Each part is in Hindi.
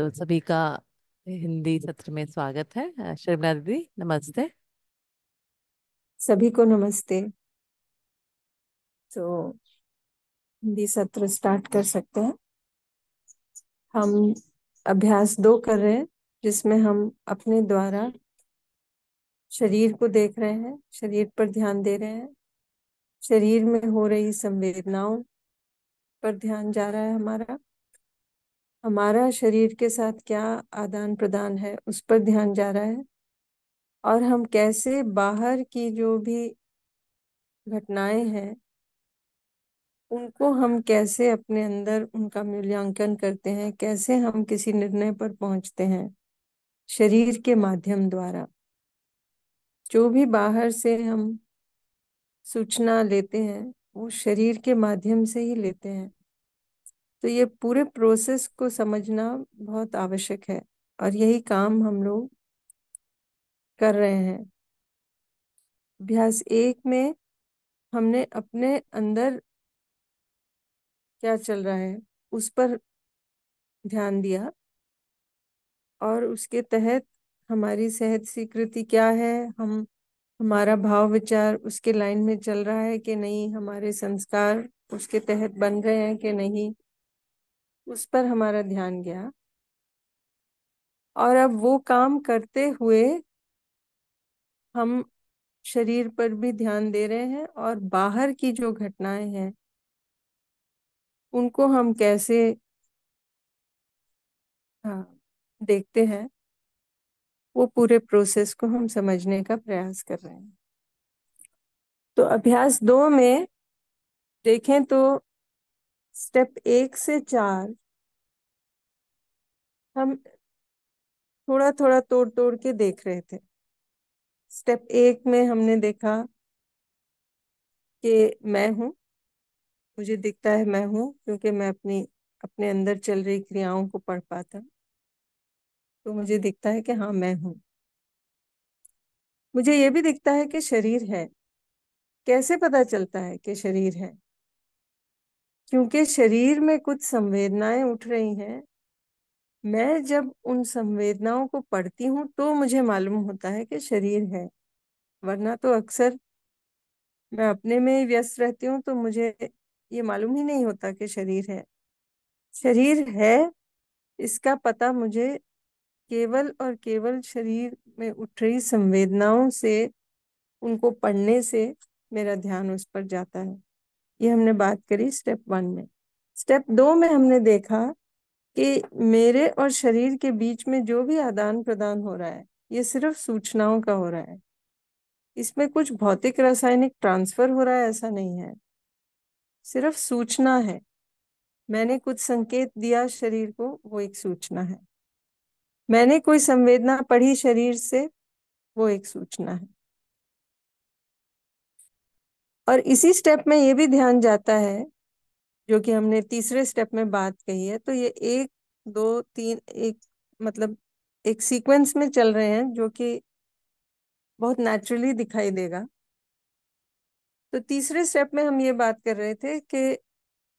तो सभी का हिंदी सत्र में स्वागत है। शर्मिला दीदी, नमस्ते। सभी को नमस्ते। तो हिंदी सत्र स्टार्ट कर सकते हैं। हम अभ्यास दो कर रहे हैं, जिसमें हम अपने द्वारा शरीर को देख रहे हैं, शरीर पर ध्यान दे रहे हैं। शरीर में हो रही संवेदनाओं पर ध्यान जा रहा है हमारा। हमारा शरीर के साथ क्या आदान प्रदान है उस पर ध्यान जा रहा है। और हम कैसे बाहर की जो भी घटनाएँ हैं, उनको हम कैसे अपने अंदर उनका मूल्यांकन करते हैं, कैसे हम किसी निर्णय पर पहुँचते हैं शरीर के माध्यम द्वारा। जो भी बाहर से हम सूचना लेते हैं, वो शरीर के माध्यम से ही लेते हैं। तो ये पूरे प्रोसेस को समझना बहुत आवश्यक है और यही काम हम लोग कर रहे हैं। अभ्यास एक में हमने अपने अंदर क्या चल रहा है उस पर ध्यान दिया और उसके तहत हमारी सेहत स्वीकृति क्या है, हम, हमारा भाव विचार उसके लाइन में चल रहा है कि नहीं, हमारे संस्कार उसके तहत बन रहे हैं कि नहीं। उस पर हमारा ध्यान गया। और अब वो काम करते हुए हम शरीर पर भी ध्यान दे रहे हैं और बाहर की जो घटनाएँ हैं, उनको हम कैसे हाँ देखते हैं, वो पूरे प्रोसेस को हम समझने का प्रयास कर रहे हैं। तो अभ्यास दो में देखें तो स्टेप एक से चार हम थोड़ा थोड़ा तोड़ तोड़ के देख रहे थे। स्टेप एक में हमने देखा कि मैं हूँ, मुझे दिखता है मैं हूँ, क्योंकि मैं अपनी, अपने अंदर चल रही क्रियाओं को पढ़ पाता तो मुझे दिखता है कि हाँ मैं हूँ। मुझे ये भी दिखता है कि शरीर है। कैसे पता चलता है कि शरीर है? क्योंकि शरीर में कुछ संवेदनाएँ उठ रही हैं मैं जब उन संवेदनाओं को पढ़ती हूँ तो मुझे मालूम होता है कि शरीर है। वरना तो अक्सर मैं अपने में व्यस्त रहती हूँ तो मुझे ये मालूम ही नहीं होता कि शरीर है। शरीर है, इसका पता मुझे केवल और केवल शरीर में उठ रही संवेदनाओं से, उनको पढ़ने से मेरा ध्यान उस पर जाता है। ये हमने बात करी स्टेप वन में। स्टेप दो में हमने देखा कि मेरे और शरीर के बीच में जो भी आदान प्रदान हो रहा है, ये सिर्फ़ सूचनाओं का हो रहा है। इसमें कुछ भौतिक रासायनिक ट्रांसफ़र हो रहा है, ऐसा नहीं है। सिर्फ़ सूचना है। मैंने कुछ संकेत दिया शरीर को, वो एक सूचना है। मैंने कोई संवेदना पढ़ी शरीर से, वो एक सूचना है। और इसी स्टेप में ये भी ध्यान जाता है जो कि हमने तीसरे स्टेप में बात कही है तो ये एक, दो, तीन, एक मतलब एक सीक्वेंस में चल रहे हैं, जो कि बहुत नेचुरली दिखाई देगा। तो तीसरे स्टेप में हम ये बात कर रहे थे कि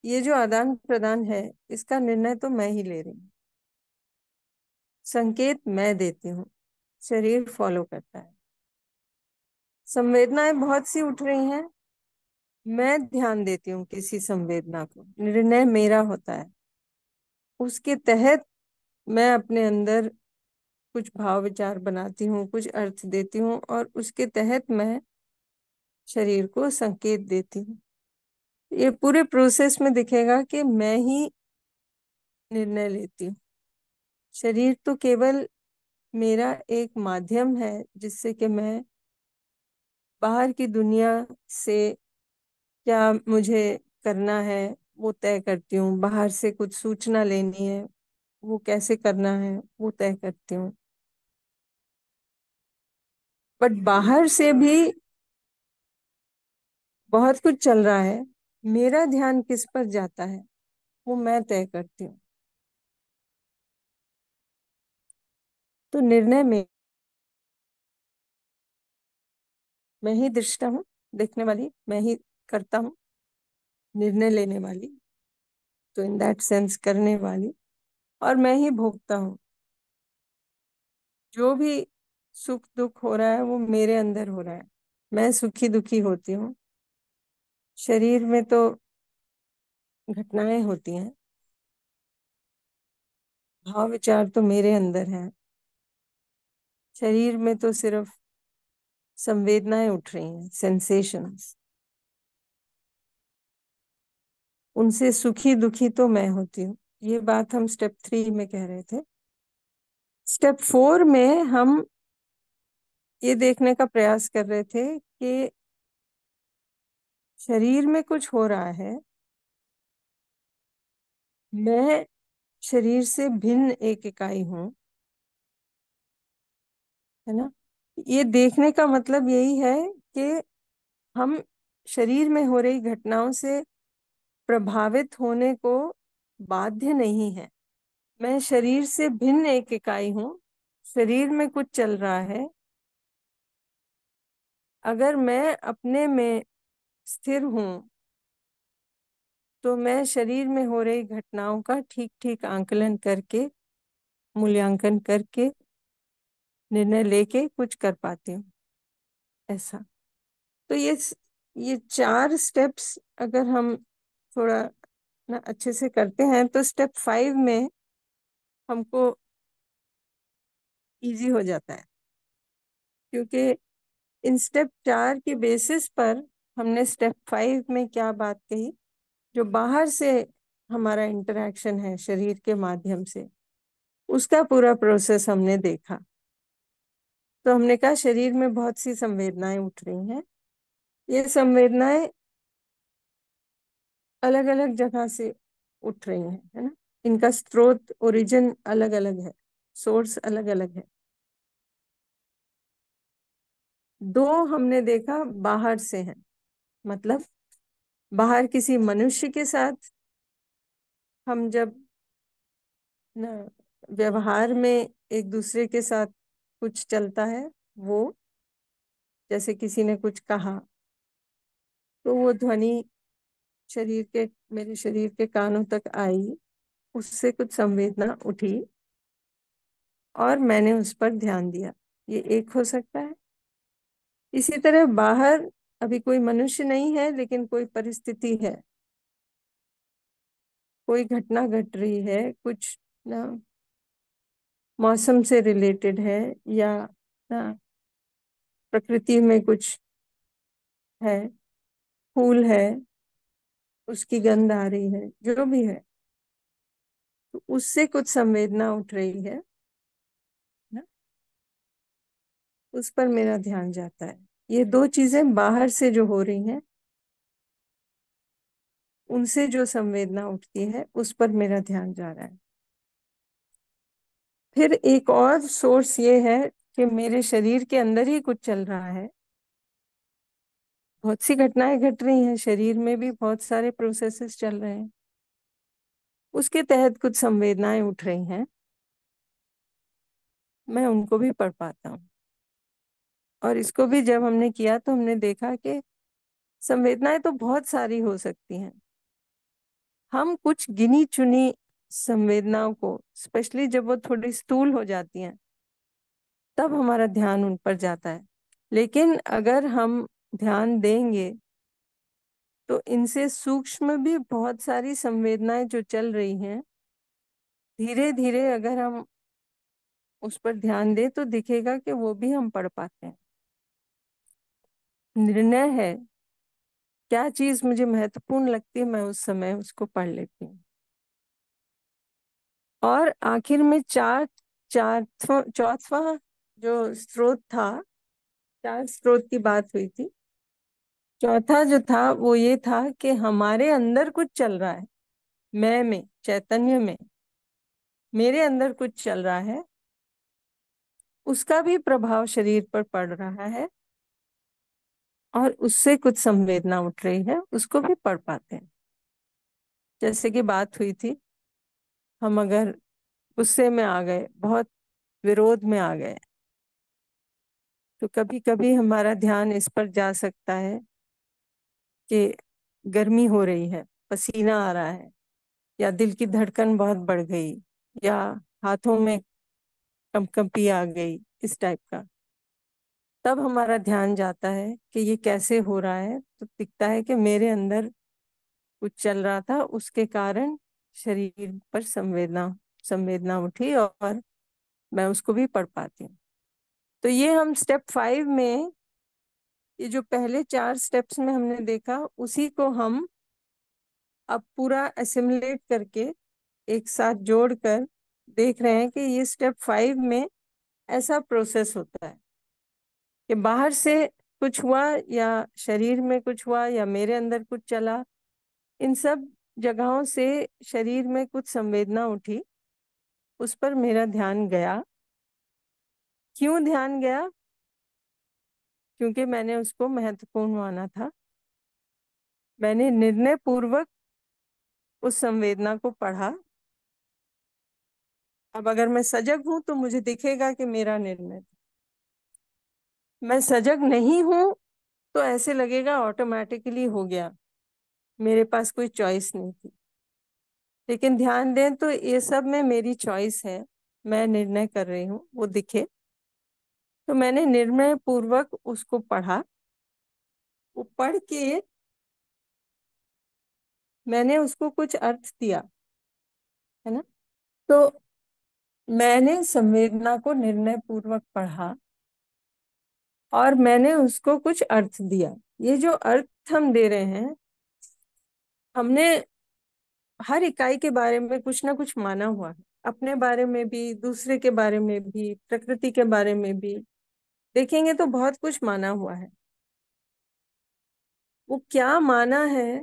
ये जो आदान प्रदान है, इसका निर्णय तो मैं ही ले रही हूँ। संकेत मैं देती हूँ, शरीर फॉलो करता है। संवेदनाएँ बहुत सी उठ रही हैं मैं ध्यान देती हूँ किसी संवेदना को, निर्णय मेरा होता है। उसके तहत मैं अपने अंदर कुछ भाव विचार बनाती हूँ, कुछ अर्थ देती हूँ और उसके तहत मैं शरीर को संकेत देती हूँ। ये पूरे प्रोसेस में दिखेगा कि मैं ही निर्णय लेती हूँ। शरीर तो केवल मेरा एक माध्यम है जिससे कि मैं बाहर की दुनिया से क्या मुझे करना है, वो तय करती हूँ। बाहर से कुछ सूचना लेनी है, वो कैसे करना है, वो तय करती हूँ। बट बाहर से भी बहुत कुछ चल रहा है। मेरा ध्यान किस पर जाता है, वो मैं तय करती हूँ। तो निर्णय में मैं ही दृष्टा हूँ, देखने वाली, मैं ही करता हूँ, निर्णय लेने वाली तो इन दैट सेंस करने वाली, और मैं ही भोगता हूँ। जो भी सुख दुख हो रहा है, वो मेरे अंदर हो रहा है। मैं सुखी दुखी होती हूँ। शरीर में तो घटनाएँ होती हैं। भाव विचार तो मेरे अंदर है। शरीर में तो सिर्फ़ संवेदनाएँ उठ रही हैं सेंसेशंस उनसे सुखी दुखी तो मैं होती हूँ। ये बात हम स्टेप थ्री में कह रहे थे। स्टेप फोर में हम ये देखने का प्रयास कर रहे थे कि शरीर में कुछ हो रहा है। मैं शरीर से भिन्न एक इकाई हूँ। है ना? ये देखने का मतलब यही है कि हम शरीर में हो रही घटनाओं से प्रभावित होने को बाध्य नहीं है। मैं शरीर से भिन्न एक इकाई हूँ। शरीर में कुछ चल रहा है। अगर मैं अपने में स्थिर हूँ तो मैं शरीर में हो रही घटनाओं का ठीक ठीक आंकलन करके, मूल्यांकन करके, निर्णय लेके कुछ कर पाती हूँ। ऐसा। तो ये ये चार स्टेप्स अगर हम थोड़ा ना अच्छे से करते हैं तो स्टेप फाइव में हमको इजी हो जाता है। क्योंकि इन स्टेप चार के बेसिस पर हमने स्टेप फाइव में क्या बात कही, जो बाहर से हमारा इंटरेक्शन है शरीर के माध्यम से, उसका पूरा प्रोसेस हमने देखा। तो हमने कहा शरीर में बहुत सी संवेदनाएँ उठ रही हैं। ये संवेदनाएँ अलग अलग जगह से उठ रही हैं, है ना? इनका स्रोत ओरिजिन अलग अलग है सोर्स अलग अलग है। दो हमने देखा बाहर से है मतलब बाहर किसी मनुष्य के साथ हम जब व्यवहार में एक दूसरे के साथ कुछ चलता है, वो जैसे किसी ने कुछ कहा तो वो ध्वनि शरीर के, मेरे शरीर के कानों तक आई, उससे कुछ संवेदना उठी और मैंने उस पर ध्यान दिया। ये एक हो सकता है। इसी तरह बाहर अभी कोई मनुष्य नहीं है, लेकिन कोई परिस्थिति है। कोई घटना घट रही है, कुछ ना मौसम से रिलेटेड है या ना प्रकृति में कुछ है, फूल है। उसकी गंध आ रही है, जो भी है। तो उससे कुछ संवेदना उठ रही है, ना? उस पर मेरा ध्यान जाता है। ये दो चीज़ें बाहर से जो हो रही हैं, उनसे जो संवेदना उठती है, उस पर मेरा ध्यान जा रहा है। फिर एक और सोर्स ये है कि मेरे शरीर के अंदर ही कुछ चल रहा है। बहुत सी घटनाएँ घट रही हैं, शरीर में भी बहुत सारे प्रोसेसेस चल रहे हैं। उसके तहत कुछ संवेदनाएँ उठ रही हैं। मैं उनको भी पढ़ पाता हूँ। और इसको भी जब हमने किया तो हमने देखा कि संवेदनाएँ तो बहुत सारी हो सकती हैं। हम कुछ गिनी चुनी संवेदनाओं को, स्पेशली जब वो थोड़ी स्थूल हो जाती हैं, तब हमारा ध्यान उन पर जाता है। लेकिन अगर हम ध्यान देंगे। तो इनसे सूक्ष्म भी बहुत सारी संवेदनाएँ जो चल रही हैं धीरे धीरे अगर हम उस पर ध्यान दें तो दिखेगा कि वो भी हम पढ़ पाते हैं। निर्णय है, क्या चीज़ मुझे महत्वपूर्ण लगती है मैं उस समय उसको पढ़ लेती हूँ। और आखिर में चार चार चौथवा जो स्रोत था, चार स्रोत की बात हुई थी चौथा जो था, वो ये था कि हमारे अंदर कुछ चल रहा है। मैं में, चैतन्य में, मेरे अंदर कुछ चल रहा है। उसका भी प्रभाव शरीर पर पड़ रहा है और उससे कुछ संवेदना उठ रही है, उसको भी पढ़ पाते हैं। जैसे कि बात हुई थी, हम अगर गुस्से में आ गए, बहुत विरोध में आ गए तो कभी कभी हमारा ध्यान इस पर जा सकता है। कि गर्मी हो रही है, पसीना आ रहा है, या दिल की धड़कन बहुत बढ़ गई, या हाथों में कंपकंपी आ गई, इस टाइप का। तब हमारा ध्यान जाता है कि ये कैसे हो रहा है। तो दिखता है कि मेरे अंदर कुछ चल रहा था, उसके कारण शरीर पर संवेदना संवेदना उठी और मैं उसको भी पढ़ पाती हूँ। तो ये हम स्टेप फाइव में ये जो पहले चार स्टेप्स में हमने देखा, उसी को हम अब पूरा असिमुलेट करके एक साथ जोड़कर देख रहे हैं कि ये स्टेप फाइव में ऐसा प्रोसेस होता है कि बाहर से कुछ हुआ या शरीर में कुछ हुआ या मेरे अंदर कुछ चला, इन सब जगहों से शरीर में कुछ संवेदना उठी, उस पर मेरा ध्यान गया। क्यों ध्यान गया? क्योंकि मैंने उसको महत्वपूर्ण माना था। मैंने निर्णय पूर्वक उस संवेदना को पढ़ा। अब अगर मैं सजग हूँ तो मुझे दिखेगा कि मेरा निर्णय मैं सजग नहीं हूँ तो ऐसे लगेगा ऑटोमेटिकली हो गया। मेरे पास कोई चॉइस नहीं थी। लेकिन ध्यान दें तो ये सब में मेरी चॉइस है। मैं निर्णय कर रही हूँ, वो दिखे। तो मैंने निर्णय पूर्वक उसको पढ़ा। वो पढ़ के मैंने उसको कुछ अर्थ दिया, है ना? तो मैंने संवेदना को निर्णय पूर्वक पढ़ा और मैंने उसको कुछ अर्थ दिया। ये जो अर्थ हम दे रहे हैं, हमने हर इकाई के बारे में कुछ ना कुछ माना हुआ है। अपने बारे में भी, दूसरे के बारे में भी, प्रकृति के बारे में भी। देखेंगे तो बहुत कुछ माना हुआ है। वो क्या माना है?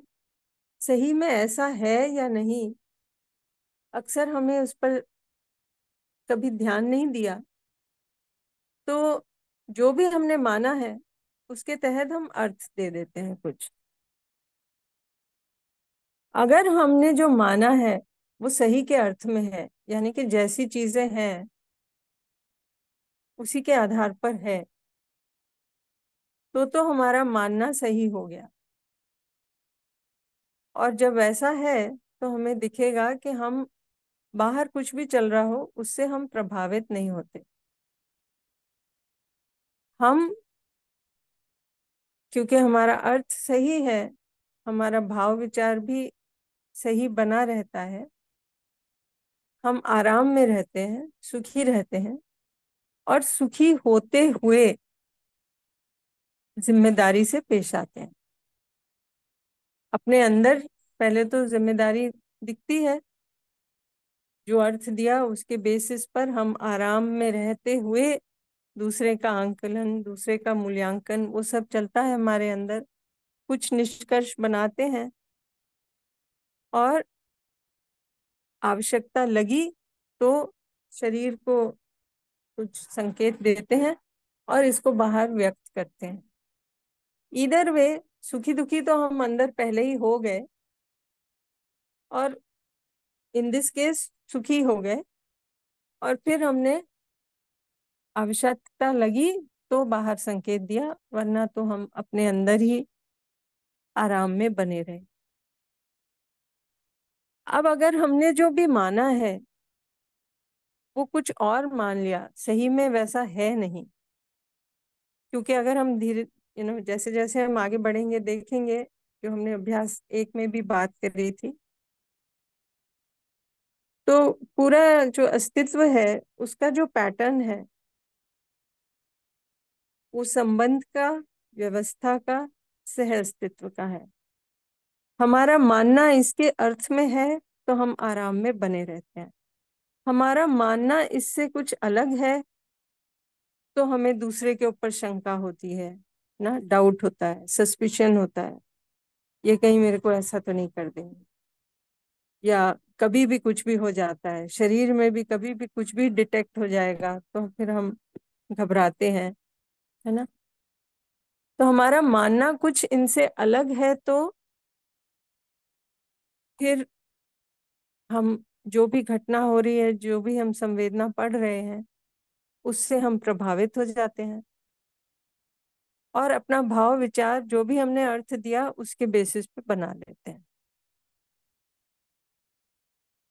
सही में ऐसा है या नहीं? अक्सर हमें उस पर कभी ध्यान नहीं दिया। तो जो भी हमने माना है, उसके तहत हम अर्थ दे देते हैं कुछ। अगर हमने जो माना है, वो सही के अर्थ में है, यानी कि जैसी चीज़ें हैं उसी के आधार पर है। तो तो हमारा मानना सही हो गया। और जब ऐसा है तो हमें दिखेगा कि हम बाहर कुछ भी चल रहा हो, उससे हम प्रभावित नहीं होते। हम, क्योंकि हमारा अर्थ सही है, हमारा भाव विचार भी सही बना रहता है। हम आराम में रहते हैं, सुखी रहते हैं। और सुखी होते हुए ज़िम्मेदारी से पेश आते हैं। अपने अंदर पहले तो ज़िम्मेदारी दिखती है, जो अर्थ दिया उसके बेसिस पर हम आराम में रहते हुए दूसरे का आंकलन, दूसरे का मूल्यांकन, वो सब चलता है हमारे अंदर। कुछ निष्कर्ष बनाते हैं और आवश्यकता लगी तो शरीर को कुछ संकेत देते हैं और इसको बाहर व्यक्त करते हैं। इधर वे सुखी दुखी तो हम अंदर पहले ही हो गए और इन दिस केस सुखी हो गए और फिर हमने आवश्यकता लगी तो बाहर संकेत दिया, वरना तो हम अपने अंदर ही आराम में बने रहे। अब अगर हमने जो भी माना है वो कुछ और मान लिया, सही में वैसा है नहीं। क्योंकि अगर हम धीरे, यू नो जैसे जैसे हम आगे बढ़ेंगे, देखेंगे, जो हमने अभ्यास एक में भी बात कर करी थी। तो पूरा जो अस्तित्व है, उसका जो पैटर्न है, वो संबंध का, व्यवस्था का, सह अस्तित्व का है। हमारा मानना इसके अर्थ में है तो हम आराम में बने रहते हैं। हमारा मानना इससे कुछ अलग है तो हमें दूसरे के ऊपर शंका होती है, ना? डाउट होता है सस्पिशन होता है। ये कहीं मेरे को ऐसा तो नहीं कर देंगे। या कभी भी कुछ भी हो जाता है, शरीर में भी कभी भी कुछ भी डिटेक्ट हो जाएगा तो फिर हम घबराते हैं, है ना? तो हमारा मानना कुछ इनसे अलग है तो फिर हम जो भी घटना हो रही है, जो भी हम संवेदना पढ़ रहे हैं, उससे हम प्रभावित हो जाते हैं। और अपना भाव विचार जो भी हमने अर्थ दिया, उसके बेसिस पे बना लेते हैं।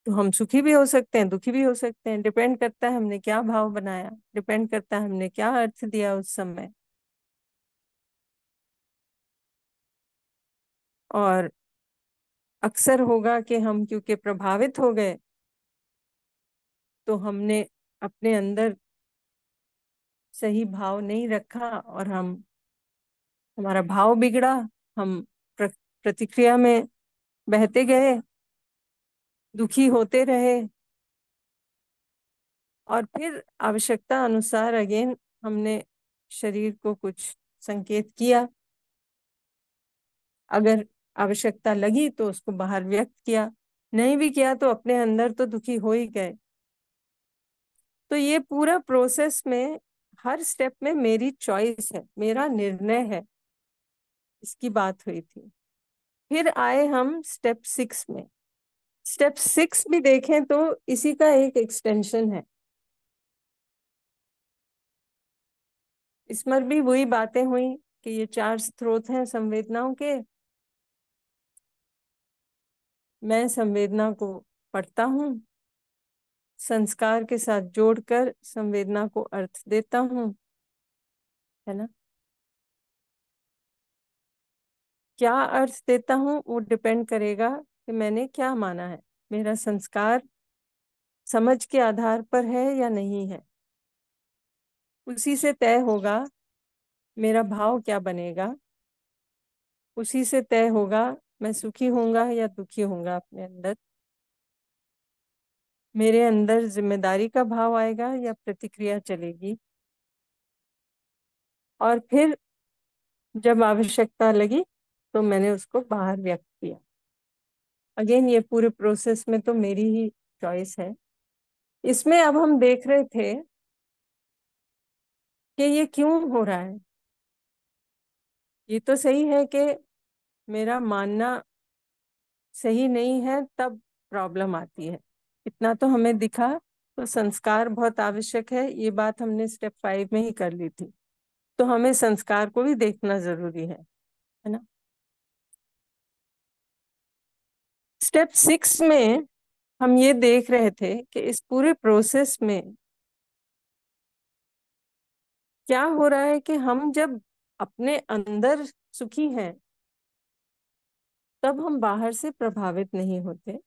तो हम सुखी भी हो सकते हैं, दुखी भी हो सकते हैं। डिपेंड करता है हमने क्या भाव बनाया डिपेंड करता है हमने क्या अर्थ दिया उस समय। और अक्सर होगा कि हम क्योंकि प्रभावित हो गए तो हमने अपने अंदर सही भाव नहीं रखा और हम हमारा भाव बिगड़ा हम प्र, प्रतिक्रिया में बहते गए दुखी होते रहे। और फिर आवश्यकता अनुसार अगेन हमने शरीर को कुछ संकेत किया। अगर आवश्यकता लगी तो उसको बाहर व्यक्त किया। नहीं भी किया तो अपने अंदर तो दुखी हो ही गए। तो ये पूरा प्रोसेस में, हर स्टेप में मेरी चॉइस है, मेरा निर्णय है। इसकी बात हुई थी। फिर आए हम स्टेप सिक्स में। स्टेप सिक्स भी देखें तो इसी का एक एक्सटेंशन है। इसमें भी वही बातें हुई कि ये चार स्रोत हैं संवेदनाओं के। मैं संवेदना को पढ़ता हूँ, संस्कार के साथ जोड़कर संवेदना को अर्थ देता हूँ, है ना? क्या अर्थ देता हूँ वो डिपेंड करेगा कि मैंने क्या माना है। मेरा संस्कार समझ के आधार पर है या नहीं है। उसी से तय होगा मेरा भाव क्या बनेगा। उसी से तय होगा मैं सुखी होऊँगा या दुखी होऊँगा अपने अंदर? मेरे अंदर ज़िम्मेदारी का भाव आएगा या प्रतिक्रिया चलेगी? और फिर जब आवश्यकता लगी तो मैंने उसको बाहर व्यक्त किया। अगेन, ये पूरे प्रोसेस में तो मेरी ही चॉइस है। इसमें अब हम देख रहे थे कि ये क्यों हो रहा है? ये तो सही है कि मेरा मानना सही नहीं है, तब प्रॉब्लम आती है। इतना तो हमें दिखा तो संस्कार बहुत आवश्यक है, ये बात हमने स्टेप फाइव में ही कर ली थी। तो हमें संस्कार को भी देखना ज़रूरी है है ना? स्टेप सिक्स में हम ये देख रहे थे कि इस पूरे प्रोसेस में क्या हो रहा है कि हम जब अपने अंदर सुखी हैं तब हम बाहर से प्रभावित नहीं होते।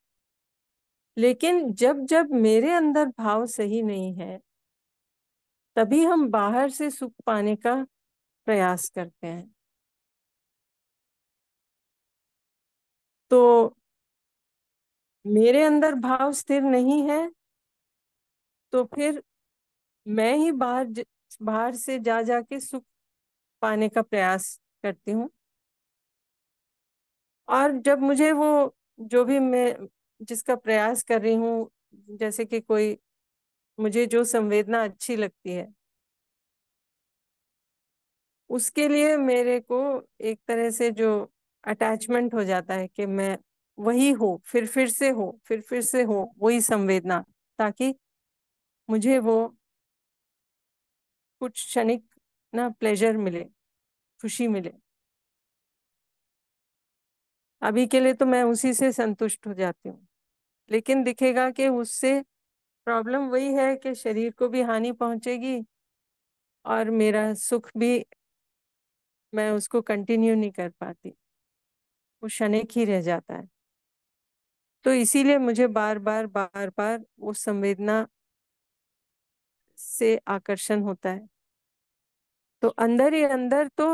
लेकिन जब जब मेरे अंदर भाव सही नहीं है, तभी हम बाहर से सुख पाने का प्रयास करते हैं। तो मेरे अंदर भाव स्थिर नहीं है तो फिर मैं ही बाहर बाहर से जा जाके सुख पाने का प्रयास करती हूँ। और जब मुझे वो जो भी मैं जिसका प्रयास कर रही हूँ, जैसे कि कोई मुझे जो संवेदना अच्छी लगती है। उसके लिए मेरे को एक तरह से जो अटैचमेंट हो जाता है कि मैं वही हो, फिर फिर से हो, फिर फिर से हो, वही संवेदना, ताकि मुझे वो कुछ क्षणिक ना प्लेजर मिले, खुशी मिले। अभी के लिए तो मैं उसी से संतुष्ट हो जाती हूँ। लेकिन दिखेगा कि उससे प्रॉब्लम वही है कि शरीर को भी हानि पहुंचेगी और मेरा सुख भी मैं उसको कंटिन्यू नहीं कर पाती। वो क्षणिक ही रह जाता है। तो इसीलिए मुझे बार बार बार बार वो संवेदना से आकर्षण होता है। तो अंदर ही अंदर तो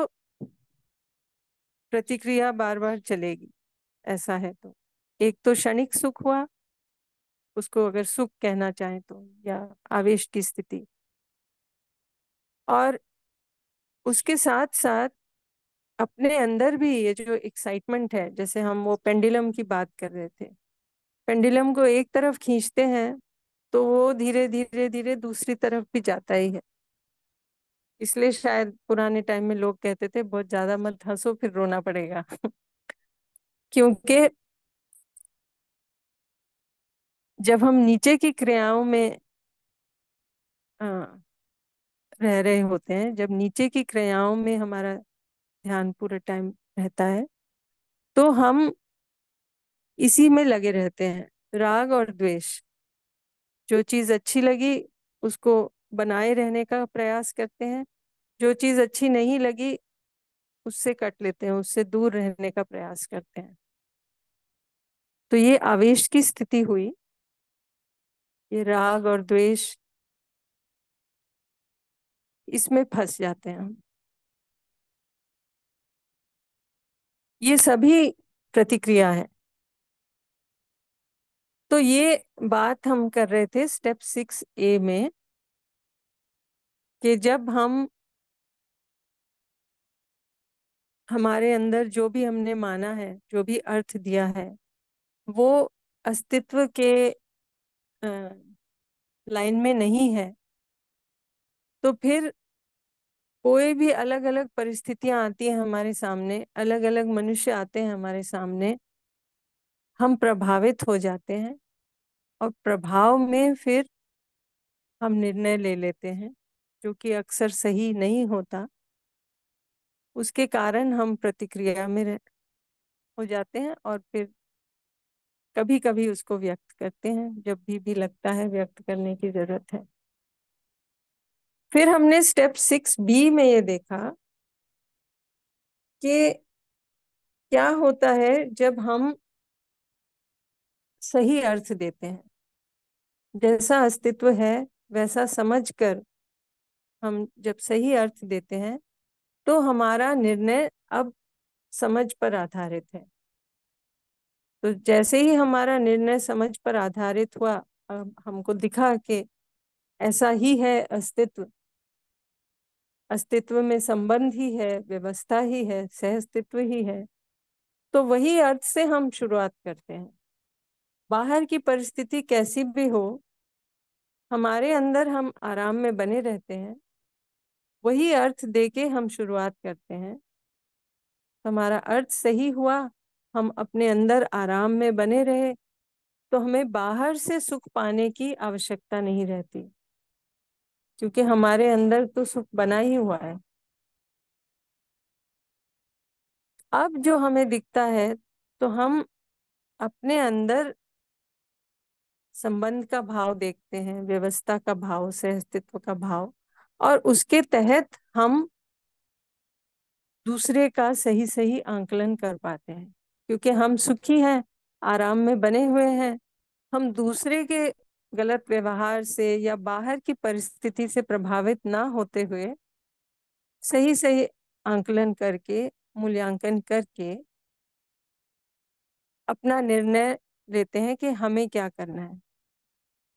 प्रतिक्रिया बार बार चलेगी। ऐसा है तो। एक तो क्षणिक सुख हुआ। उसको अगर सुख कहना चाहें तो या आवेश की स्थिति। और उसके साथ साथ अपने अंदर भी ये जो एक्साइटमेंट है, जैसे हम वो पेंडुलम की बात कर रहे थे। पेंडुलम को एक तरफ़ खींचते हैं तो वो धीरे धीरे धीरे दूसरी तरफ़ भी जाता ही है। इसलिए शायद पुराने टाइम में लोग कहते थे, बहुत ज़्यादा मत हंसो, फिर रोना पड़ेगा। क्योंकि जब हम नीचे की क्रियाओं में आ, रह रहे होते हैं जब नीचे की क्रियाओं में हमारा ध्यान पूरा टाइम रहता है तो हम इसी में लगे रहते हैं राग और द्वेष। जो चीज़ अच्छी लगी उसको बनाए रहने का प्रयास करते हैं जो चीज़ अच्छी नहीं लगी उससे कट लेते हैं, उससे दूर रहने का प्रयास करते हैं। तो ये आवेश की स्थिति हुई। ये राग और द्वेष इसमें फंस जाते हैं ये सभी प्रतिक्रिया है। तो ये बात हम कर रहे थे स्टेप सिक्स ए में कि जब हम हमारे अंदर जो भी हमने माना है, जो भी अर्थ दिया है, वो अस्तित्व के लाइन में नहीं है। तो फिर कोई भी अलग अलग परिस्थितियाँ आती हैं हमारे सामने अलग अलग मनुष्य आते हैं हमारे सामने, हम प्रभावित हो जाते हैं और प्रभाव में फिर हम निर्णय ले लेते हैं, जो कि अक्सर सही नहीं होता। उसके कारण हम प्रतिक्रिया में रह, हो जाते हैं और फिर कभी कभी उसको व्यक्त करते हैं जब भी भी लगता है व्यक्त करने की ज़रूरत है। फिर हमने स्टेप सिक्स बी में ये देखा कि क्या होता है जब हम सही अर्थ देते हैं। जैसा अस्तित्व है वैसा समझकर हम जब सही अर्थ देते हैं तो हमारा निर्णय अब समझ पर आधारित है। तो जैसे ही हमारा निर्णय समझ पर आधारित हुआ, अब हमको दिखा कि ऐसा ही है अस्तित्व। अस्तित्व में संबंध ही है, व्यवस्था ही है सह अस्तित्व ही है। तो वही अर्थ से हम शुरुआत करते हैं। बाहर की परिस्थिति कैसी भी हो, हमारे अंदर हम आराम में बने रहते हैं। वही अर्थ देके हम शुरुआत करते हैं। हमारा अर्थ सही हुआ, हम अपने अंदर आराम में बने रहे तो हमें बाहर से सुख पाने की आवश्यकता नहीं रहती, क्योंकि हमारे अंदर तो सुख बना ही हुआ है। अब जो हमें दिखता है तो हम अपने अंदर संबंध का भाव देखते हैं, व्यवस्था का भाव से अस्तित्व का भाव। और उसके तहत हम दूसरे का सही सही आंकलन कर पाते हैं, क्योंकि हम सुखी हैं, आराम में बने हुए हैं। हम दूसरे के गलत व्यवहार से या बाहर की परिस्थिति से प्रभावित ना होते हुए सही सही आंकलन करके, मूल्यांकन करके अपना निर्णय लेते हैं कि हमें क्या करना है।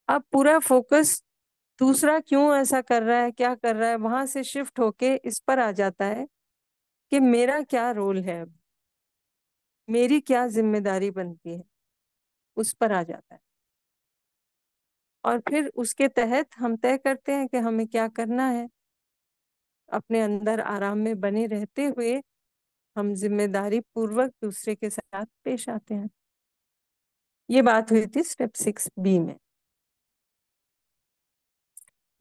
अब पूरा फोकस दूसरा क्यों ऐसा कर रहा है, क्या कर रहा है, वहाँ से शिफ्ट होके इस पर आ जाता है कि मेरा क्या रोल है अब? मेरी क्या ज़िम्मेदारी बनती है? उस पर आ जाता है। और फिर उसके तहत हम तय करते हैं कि हमें क्या करना है। अपने अंदर आराम में बने रहते हुए हम ज़िम्मेदारी पूर्वक दूसरे के साथ पेश आते हैं। ये बात हुई थी स्टेप सिक्स बी में।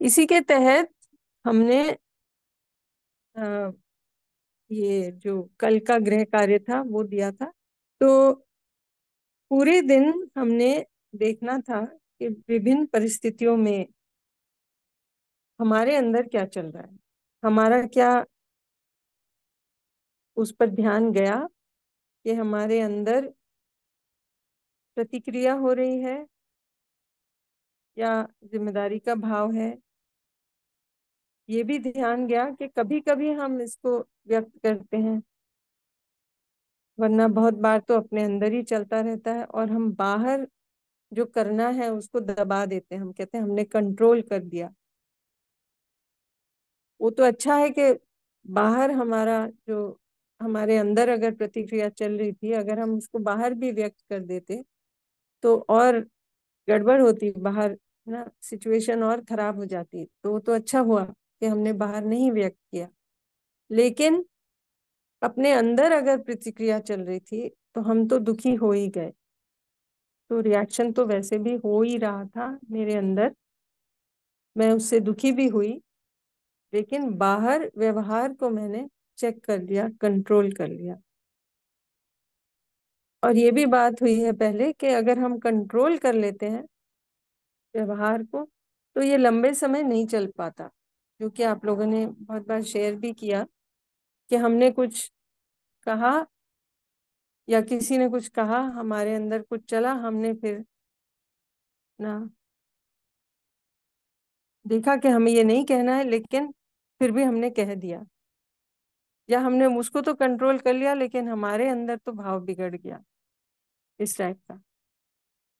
इसी के तहत हमने आ, ये जो कल का गृह कार्य था वो दिया था। तो पूरे दिन हमने देखना था कि विभिन्न परिस्थितियों में हमारे अंदर क्या चल रहा है। हमारा क्या उस पर ध्यान गया कि हमारे अंदर प्रतिक्रिया हो रही है या ज़िम्मेदारी का भाव है। ये भी ध्यान गया कि कभी कभी हम इसको व्यक्त करते हैं। वरना बहुत बार तो अपने अंदर ही चलता रहता है और हम बाहर जो करना है उसको दबा देते हैं। हम कहते हैं, हमने कंट्रोल कर दिया। वो तो अच्छा है कि बाहर हमारा जो हमारे अंदर अगर प्रतिक्रिया चल रही थी, अगर हम उसको बाहर भी व्यक्त कर देते तो और गड़बड़ होती, बाहर ना सिचुएशन और खराब हो जाती। तो वो तो अच्छा हुआ। कि हमने बाहर नहीं व्यक्त किया। लेकिन अपने अंदर अगर प्रतिक्रिया चल रही थी तो हम तो दुखी हो ही गए। तो रिएक्शन तो वैसे भी हो ही रहा था मेरे अंदर। मैं उससे दुखी भी हुई, लेकिन बाहर व्यवहार को मैंने चेक कर लिया कंट्रोल कर लिया। और ये भी बात हुई है पहले कि अगर हम कंट्रोल कर लेते हैं व्यवहार को तो ये लंबे समय नहीं चल पाता। क्योंकि आप लोगों ने बहुत बार शेयर भी किया कि हमने कुछ कहा या किसी ने कुछ कहा, हमारे अंदर कुछ चला, हमने फिर ना देखा कि हमें ये नहीं कहना है, लेकिन फिर भी हमने कह दिया। या हमने उसको तो कंट्रोल कर लिया, लेकिन हमारे अंदर तो भाव बिगड़ गया इस टाइप का।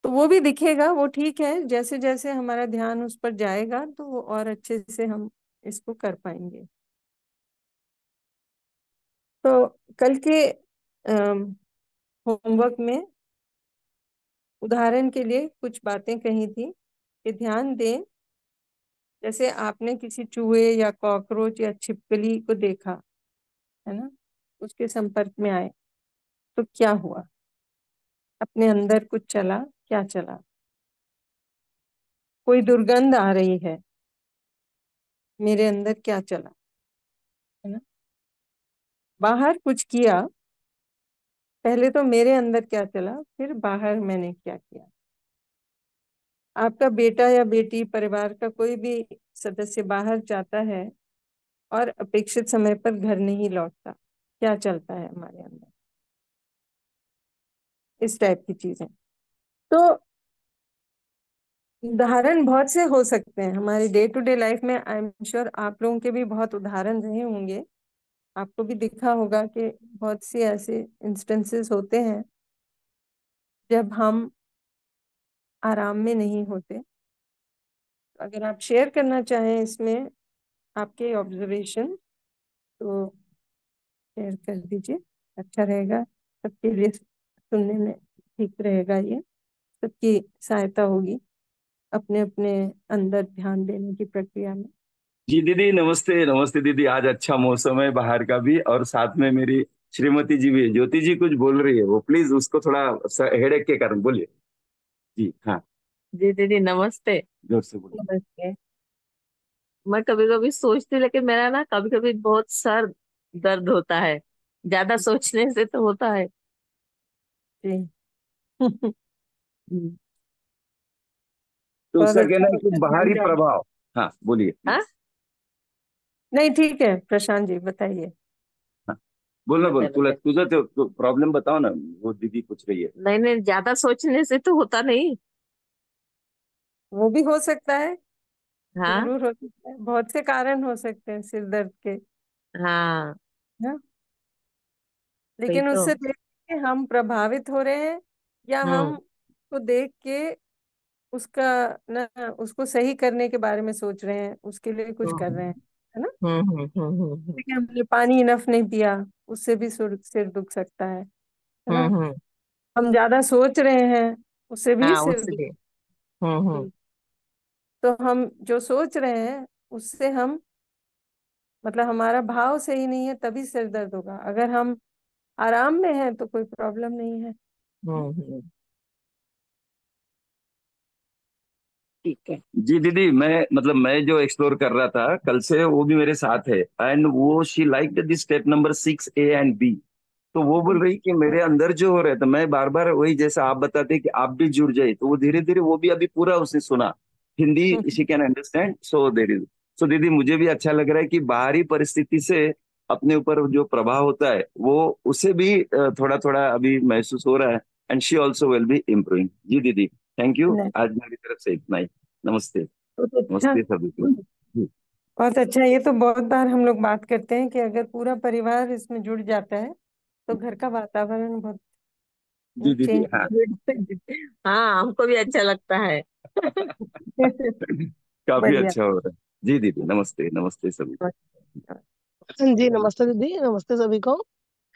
तो वो भी दिखेगा, वो ठीक है जैसे जैसे हमारा ध्यान उस पर जाएगा तो वो और अच्छे से हम इसको कर पाएँगे। तो कल के होमवर्क में उदाहरण के लिए कुछ बातें कही थी कि ध्यान दें, जैसे आपने किसी चूहे या कॉकरोच या छिपकली को देखा, है ना? उसके संपर्क में आए तो क्या हुआ? अपने अंदर कुछ चला, क्या चला? कोई दुर्गंध आ रही है। मेरे अंदर क्या चला? है ना? बाहर कुछ किया, पहले तो मेरे अंदर क्या चला, फिर बाहर मैंने क्या किया? आपका बेटा या बेटी, परिवार का कोई भी सदस्य बाहर जाता है और अपेक्षित समय पर घर नहीं लौटता, क्या चलता है हमारे अंदर? इस टाइप की चीज़ें। तो उदाहरण बहुत से हो सकते हैं। हमारे डे टू डे लाइफ में आई एम श्योर आप लोगों के भी बहुत उदाहरण रहे होंगे। आपको भी दिखा होगा कि बहुत से ऐसे इंस्टेंसेस होते हैं, जब हम आराम में नहीं होते। अगर आप शेयर करना चाहें इसमें आपके ऑब्जर्वेशन तो शेयर कर दीजिए। अच्छा रहेगा। सबके लिए सुनने में ठीक रहेगा ये। सबकी सहायता होगी। अपने अपने अंदर ध्यान देने की प्रक्रिया में। जी दीदी नमस्ते नमस्ते दीदी। आज अच्छा मौसम है बाहर का भी और साथ में मेरी श्रीमती जी भी ज्योति जी कुछ बोल रही है वो प्लीज़ उसको थोड़ा हेडेक के कारण बोलिए। जी हाँ। जी दीदी नमस्ते। ज़ोर से बोलिए। नमस्ते। मैं कभी कभी सोचती लेकिन मेरा ना कभी कभी बहुत सर दर्द होता है। ज़्यादा सोचने से तो होता है। जी। हम्म। तो उसका कहना है कि बाहरी प्रभाव। हाँ बोलिए। हाँ? नहीं ठीक है प्रशांत जी बताइए। बोल ना बोल तुला तुझं तो प्रॉब्लेम बताओ ना वो दीदी पूछ रही है। नहीं नहीं ज़्यादा सोचने से तो होता नहीं। वो भी हो सकता है। हाँ? ज़रूर हो सकता है। बहुत से कारण हो सकते हैं सिर दर्द के। हाँ। ना? लेकिन तो। उससे देख के हम प्रभावित हो रहे हैं या हम हम्म को देख के उसका ना उसको सही करने के बारे में सोच रहे हैं उसके लिए कुछ कर रहे हम्म हैं है ना? हम्म हम्म हम्म ठीक है हमने पानी इनफ नहीं पिया उससे भी सिर दुख सकता है है ना? हम ज़्यादा सोच रहे हैं उससे भी हाँ सिर हम्म हम्म। तो हम जो सोच रहे हैं उससे हम मतलब हमारा भाव सही नहीं है तभी सिर दर्द होगा। अगर हम आराम में हैं तो कोई प्रॉब्लम नहीं है हम्म। ठीक है। जी दीदी मैं मतलब मैं जो एक्सप्लोर कर रहा था कल से वो भी मेरे साथ है। एंड वो she like this step number six A and B तो वो बोल रही कि मेरे अंदर जो हो रहा है तो मैं बार बार वही जैसा आप बताते कि आप भी जुड़ जाए तो वो धीरे धीरे वो भी अभी पूरा उसने सुना। Hindi she can understand so there is so दीदी मुझे भी अच्छा लग रहा है कि बाहरी परिस्थिति से अपने ऊपर जो प्रभाव होता है वो उसे भी थोड़ा थोड़ा अभी महसूस हो रहा है। And she also will be improving जी दीदी थैंक यू आज मेरी तरफ़ से इतना ही। नमस्ते। बहुत अच्छा। नमस्ते सभी को बहुत अच्छा ये तो बहुत बार हम लोग बात करते हैं कि अगर पूरा परिवार इसमें जुड़ जाता है तो घर का वातावरण बहुत जी दीदी चेंज हाँ। हाँ। हमको भी अच्छा लगता है। काफ़ी अच्छा हो रहा है। जी दीदी नमस्ते नमस्ते सभी। जी नमस्ते दीदी नमस्ते सभी को।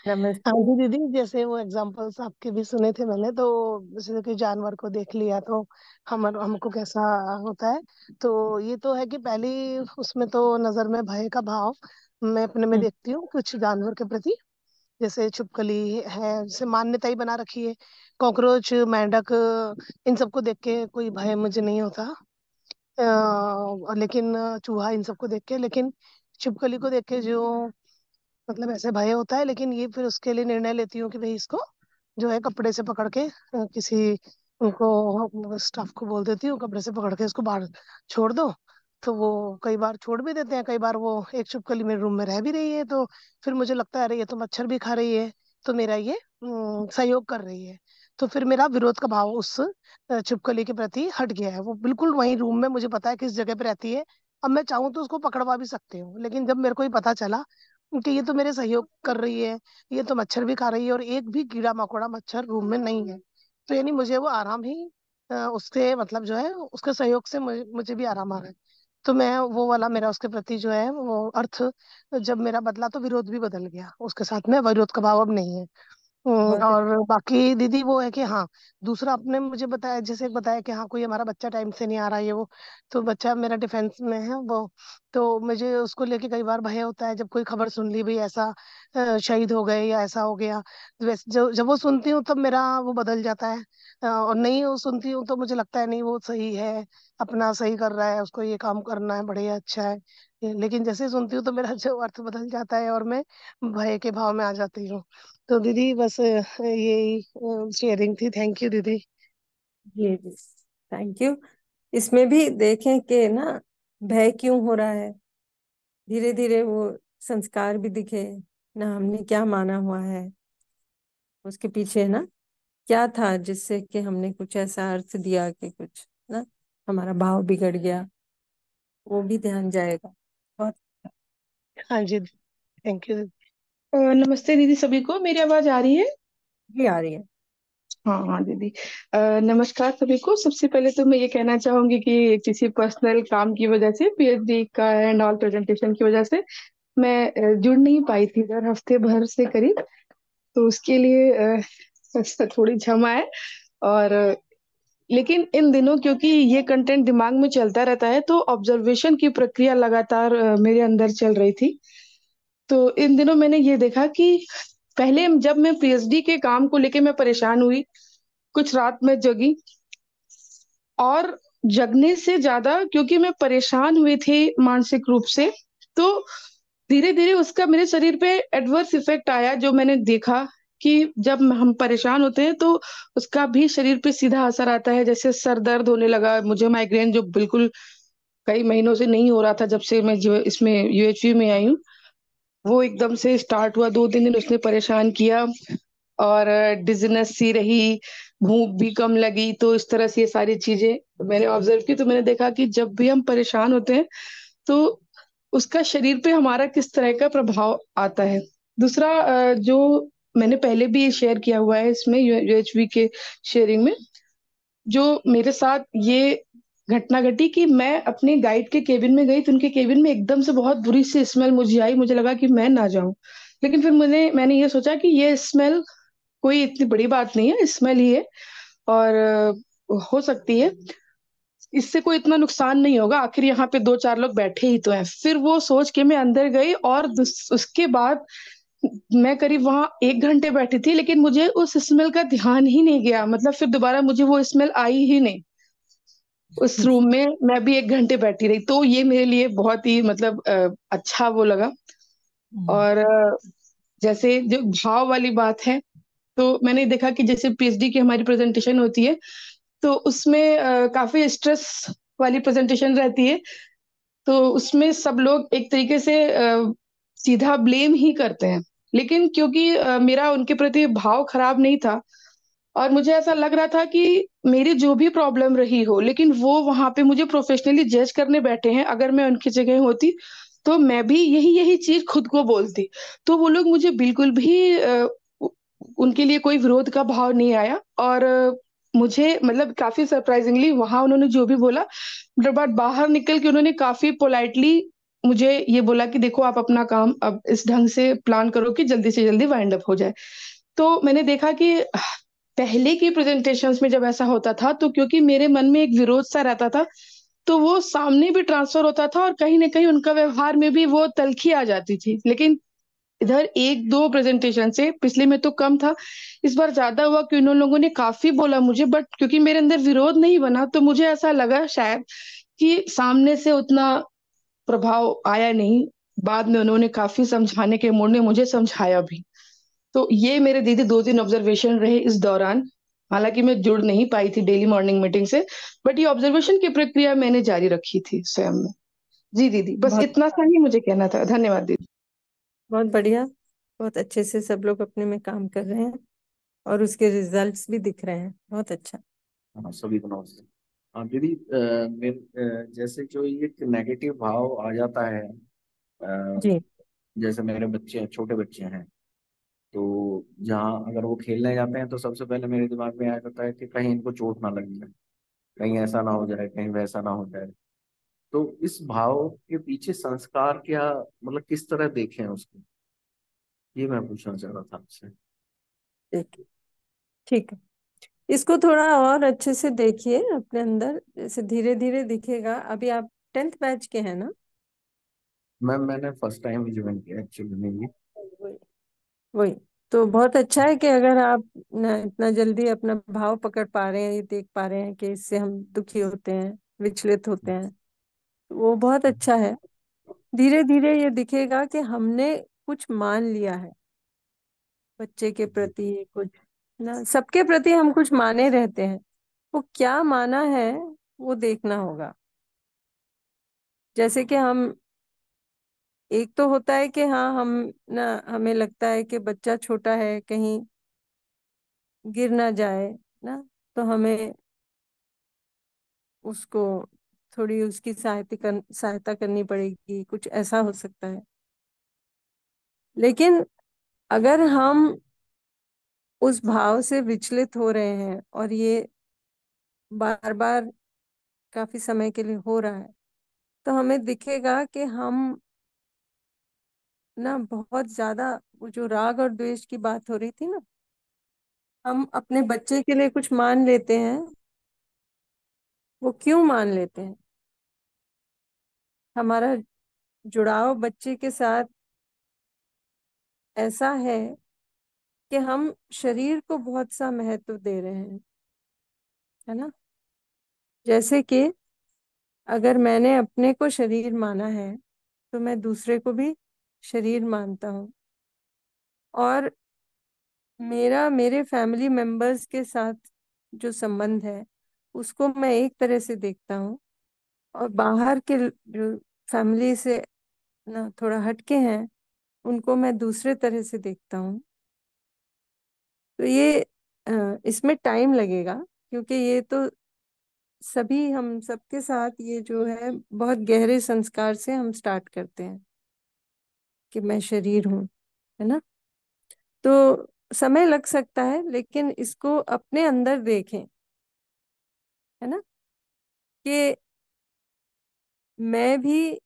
नमस्ते हाँ जी दीदी जैसे वो एग्जांपल्स आपके भी सुने थे मैंने तो जैसे कि जानवर को देख लिया तो हम हमको कैसा होता है? तो ये तो है कि पहली उसमें तो नज़र में भय का भाव मैं अपने में हम्म, देखती हूँ कुछ जानवर के प्रति। जैसे छुपकली है जैसे मान्यता ही बना रखी है। कॉकरोच मेंढक इन सबको देख के कोई भय मुझे नहीं होता। अ, लेकिन चूहा इन सबको देख के लेकिन छिपकली को देख के जो मतलब ऐसे भय होता है, लेकिन ये फिर उसके लिए निर्णय लेती हूँ कि भाई इसको जो है कपड़े से पकड़ के किसी उनको स्टाफ को बोल देती हूँ, कपड़े से पकड़ के इसको बाहर छोड़ दो। तो वो कई बार छोड़ भी देते हैं, कई बार वो एक छिपकली मेरे रूम में रह भी रही है तो फिर मुझे लगता है, अरे, ये तो मच्छर भी खा रही है तो मेरा ये सहयोग कर रही है। तो फिर मेरा विरोध का भाव उस छिपकली के प्रति हट गया है। वो बिल्कुल वही रूम में मुझे पता है किस जगह पे रहती है। अब मैं चाहूँ तो उसको पकड़वा भी सकती हूँ, लेकिन जब मेरे को ही पता चला कि ये तो मेरे सहयोग कर रही है ये तो मच्छर भी खा रही है और एक भी कीड़ा मकोड़ा मच्छर रूम में नहीं है। तो यानी मुझे वो आराम ही उसके मतलब जो है उसके सहयोग से मुझे, मुझे भी आराम आ रहा है। तो मैं वो वाला मेरा उसके प्रति जो है वो अर्थ जब मेरा बदला तो विरोध भी बदल गया। उसके साथ में विरोध का भाव अब नहीं है। और बाकी दीदी वो है कि हाँ दूसरा आपने मुझे बताया जैसे बताया कि हाँ कोई हमारा बच्चा टाइम से नहीं आ रहा है वो तो बच्चा मेरा डिफेंस में है वो तो मुझे उसको लेके कई बार भय होता है जब कोई खबर सुन ली भाई ऐसा शहीद हो गए या ऐसा हो गया वैसे जब जब वो सुनती हूँ तब मेरा वो बदल जाता है और नहीं वो सुनती हूँ तो मुझे लगता है नहीं वो सही है अपना सही कर रहा है उसको ये काम करना है बढ़िया अच्छा है लेकिन जैसे सुनती हूँ तो मेरा जो अर्थ बदल जाता है और मैं भय के भाव में आ जाती हूँ। तो दीदी बस यही शेयरिंग थी। थैंक यू दीदी। जी जी। थैंक यू इसमें भी देखें कि ना भय क्यों हो रहा है? धीरे धीरे वो संस्कार भी दिखे ना हमने क्या माना हुआ है? उसके पीछे ना क्या था जिससे कि हमने कुछ ऐसा अर्थ दिया कि कुछ ना हमारा भाव बिगड़ गया? वो भी ध्यान जाएगा। बहुत हाँ जी। थैंक यू नमस्ते दीदी सभी को। मेरी आवाज़ आ रही है? जी आ रही है। हाँ हाँ दीदी। नमस्कार सभी को। सबसे पहले तो मैं ये कहना चाहूँगी कि किसी पर्सनल काम की वजह से पीएचडी का एंड ऑल प्रेजेंटेशन की वजह से मैं जुड़ नहीं पाई थी इधर हफ़्ते भर से करीब। तो उसके लिए थोड़ी क्षमा है और लेकिन इन दिनों क्योंकि ये कंटेंट दिमाग में चलता रहता है तो ऑब्जर्वेशन की प्रक्रिया लगातार मेरे अंदर चल रही थी। तो इन दिनों मैंने ये देखा कि पहले जब मैं पीएचडी के काम को लेके मैं परेशान हुई, कुछ रात में जगी और जगने से ज़्यादा क्योंकि मैं परेशान हुई थी मानसिक रूप से तो धीरे धीरे उसका मेरे शरीर पे एडवर्स इफ़ेक्ट आया जो मैंने देखा कि जब हम परेशान होते हैं तो उसका भी शरीर पे सीधा असर आता है। जैसे सर दर्द होने लगा, मुझे माइग्रेन जो बिल्कुल कई महीनों से नहीं हो रहा था जब से मैं इसमें यूएचयू में आई हूँ। वो एकदम से स्टार्ट हुआ। दो तीन दिन उसने परेशान किया और डिजनेस सी रही, भूख भी कम लगी तो इस तरह से ये सारी चीज़ें मैंने ऑब्ज़र्व की। तो मैंने देखा कि जब भी हम परेशान होते हैं तो उसका शरीर पे हमारा किस तरह का प्रभाव आता है। दूसरा जो मैंने पहले भी शेयर किया हुआ है इसमें यूएचवी के शेयरिंग में, जो मेरे साथ ये घटना घटी कि मैं अपने गाइड के केबिन में गई तो उनके केबिन में एकदम से बहुत बुरी सी स्मेल मुझे आई। मुझे लगा कि मैं ना जाऊँ। लेकिन फिर मैंने मैंने ये सोचा कि ये स्मेल कोई इतनी बड़ी बात नहीं है स्मेल ही है और हो सकती है। इससे कोई इतना नुकसान नहीं होगा। आखिर यहाँ पे दो चार लोग बैठे ही तो हैं। फिर वो सोच के मैं अंदर गई और उसके बाद मैं करीब वहाँ एक घंटे बैठी थी, लेकिन मुझे उस स्मेल का ध्यान ही नहीं गया। मतलब फिर दोबारा मुझे वो स्मेल आई ही नहीं। उस रूम में मैं भी एक घंटे बैठी रही तो ये मेरे लिए बहुत ही मतलब अच्छा वो लगा। हम्म। और जैसे जो भाव वाली बात है तो मैंने देखा कि जैसे पीएचडी की हमारी प्रेजेंटेशन होती है तो उसमें काफ़ी स्ट्रेस वाली प्रेजेंटेशन रहती है। तो उसमें सब लोग एक तरीके से सीधा ब्लेम ही करते हैं। लेकिन क्योंकि मेरा उनके प्रति भाव खराब नहीं था और मुझे ऐसा लग रहा था कि मेरी जो भी प्रॉब्लम रही हो, लेकिन वो वहाँ पे मुझे प्रोफेशनली जज करने बैठे हैं, अगर मैं उनकी जगह होती तो मैं भी यही यही चीज़ खुद को बोलती। तो वो लोग मुझे बिल्कुल भी उनके लिए कोई विरोध का भाव नहीं आया और मुझे मतलब काफ़ी सरप्राइजिंगली वहाँ उन्होंने जो भी बोला बट बाहर निकल के उन्होंने काफ़ी पोलाइटली मुझे ये बोला कि देखो आप अपना काम अब इस ढंग से प्लान करो कि जल्दी से जल्दी वाइंड अप हो जाए। तो मैंने देखा कि पहले की प्रेजेंटेशंस में जब ऐसा होता था तो क्योंकि मेरे मन में एक विरोध सा रहता था तो वो सामने भी ट्रांसफ़र होता था और कहीं ना कहीं उनका व्यवहार में भी वो तलखी आ जाती थी। लेकिन इधर एक दो प्रेजेंटेशन से, पिछले में तो कम था, इस बार ज़्यादा हुआ कि उन लोगों ने काफ़ी बोला मुझे बट क्योंकि मेरे अंदर विरोध नहीं बना तो मुझे ऐसा लगा शायद कि सामने से उतना प्रभाव आया नहीं, बाद में उन्होंने काफ़ी समझाने के मोड़ ने मुझे समझाया भी। तो ये मेरे दीदी दो तीन ऑब्जर्वेशन रहे इस दौरान। हालाँकि मैं जुड़ नहीं पाई थी डेली मॉर्निंग मीटिंग से बट ये ऑब्जर्वेशन की प्रक्रिया मैंने जारी रखी थी स्वयं में। जी दीदी बस इतना सा ही मुझे कहना था। धन्यवाद दीदी। बहुत बढ़िया। बहुत अच्छे से सब लोग अपने में काम कर रहे हैं और उसके रिजल्ट्स भी दिख रहे हैं। बहुत अच्छा। हाँ सभी को नमस्ते। हाँ दीदी जैसे जो ये नेगेटिव भाव आ जाता है अ, जी। जैसे मेरे बच्चे हैं छोटे बच्चे हैं तो जहाँ अगर वो खेलने जाते हैं तो सबसे पहले मेरे दिमाग में आ जाता है कि कहीं इनको चोट ना लग जाए कहीं ऐसा ना हो जाए कहीं वैसा ना हो जाए। तो इस भाव के पीछे संस्कार क्या मतलब किस तरह देखें उसको? ये मैं पूछना चाह रहा था आपसे। ठीक है ठीक है। इसको थोड़ा और अच्छे से देखिए अपने अंदर जैसे धीरे धीरे दिखेगा। अभी आप टेंथ बैच के हैं ना? मैम मैंने फ़र्स्ट टाइम ज्वाइन किया एक्चुअली में ये। वही तो बहुत अच्छा है कि अगर आप न, इतना जल्दी अपना भाव पकड़ पा रहे हैं ये देख पा रहे हैं कि इससे हम दुखी होते हैं विचलित होते हैं तो वो बहुत अच्छा है। धीरे धीरे ये दिखेगा कि हमने कुछ मान लिया है। बच्चे के प्रति कुछ ना सबके प्रति हम कुछ माने रहते हैं। वो क्या माना है वो देखना होगा। जैसे कि हम एक तो होता है कि हाँ हम ना हमें लगता है कि बच्चा छोटा है कहीं गिर ना जाए ना? तो हमें उसको थोड़ी उसकी सहायता कर, सहायता करनी पड़ेगी कुछ ऐसा हो सकता है। लेकिन अगर हम उस भाव से विचलित हो रहे हैं और ये बार बार काफ़ी समय के लिए हो रहा है तो हमें दिखेगा कि हम ना बहुत ज़्यादा वो जो राग और द्वेष की बात हो रही थी ना, हम अपने बच्चे के लिए कुछ मान लेते हैं। वो क्यों मान लेते हैं? हमारा जुड़ाव बच्चे के साथ ऐसा है कि हम शरीर को बहुत सा महत्व दे रहे हैं, है ना? जैसे कि अगर मैंने अपने को शरीर माना है तो मैं दूसरे को भी शरीर मानता हूँ। और मेरा, मेरे फैमिली मेंबर्स के साथ जो संबंध है, उसको मैं एक तरह से देखता हूँ। और बाहर के जो फैमिली से ना थोड़ा हटके हैं, उनको मैं दूसरे तरह से देखता हूँ। तो ये इसमें टाइम लगेगा, क्योंकि ये तो सभी हम सबके साथ ये जो है, बहुत गहरे संस्कार से हम स्टार्ट करते हैं। कि मैं शरीर हूँ, है ना? तो समय लग सकता है, लेकिन इसको अपने अंदर देखें, है ना? कि मैं भी,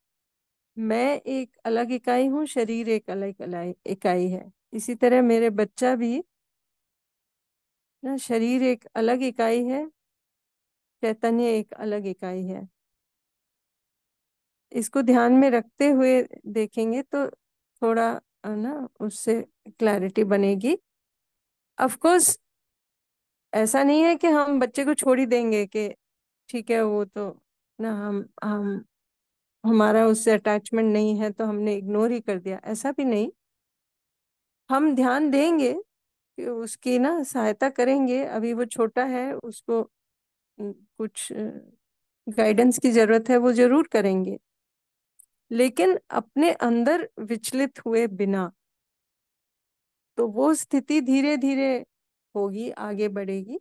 मैं एक अलग इकाई हूँ, शरीर एक अलग इकाई है। इसी तरह मेरे बच्चा भी, ना, शरीर एक अलग इकाई है, चैतन्य एक अलग इकाई है। इसको ध्यान में रखते हुए देखेंगे तो थोड़ा ना उससे क्लैरिटी बनेगी। ऑफ़ कोर्स ऐसा नहीं है कि हम बच्चे को छोड़ ही देंगे कि ठीक है, वो तो ना हम हम, हमारा उससे अटैचमेंट नहीं है तो हमने इग्नोर ही कर दिया। ऐसा भी नहीं। हम ध्यान देंगे कि उसकी ना सहायता करेंगे। अभी वो छोटा है, उसको कुछ गाइडेंस की ज़रूरत है, वो ज़रूर करेंगे। लेकिन अपने अंदर विचलित हुए बिना तो वो स्थिति धीरे धीरे होगी आगे बढ़ेगी।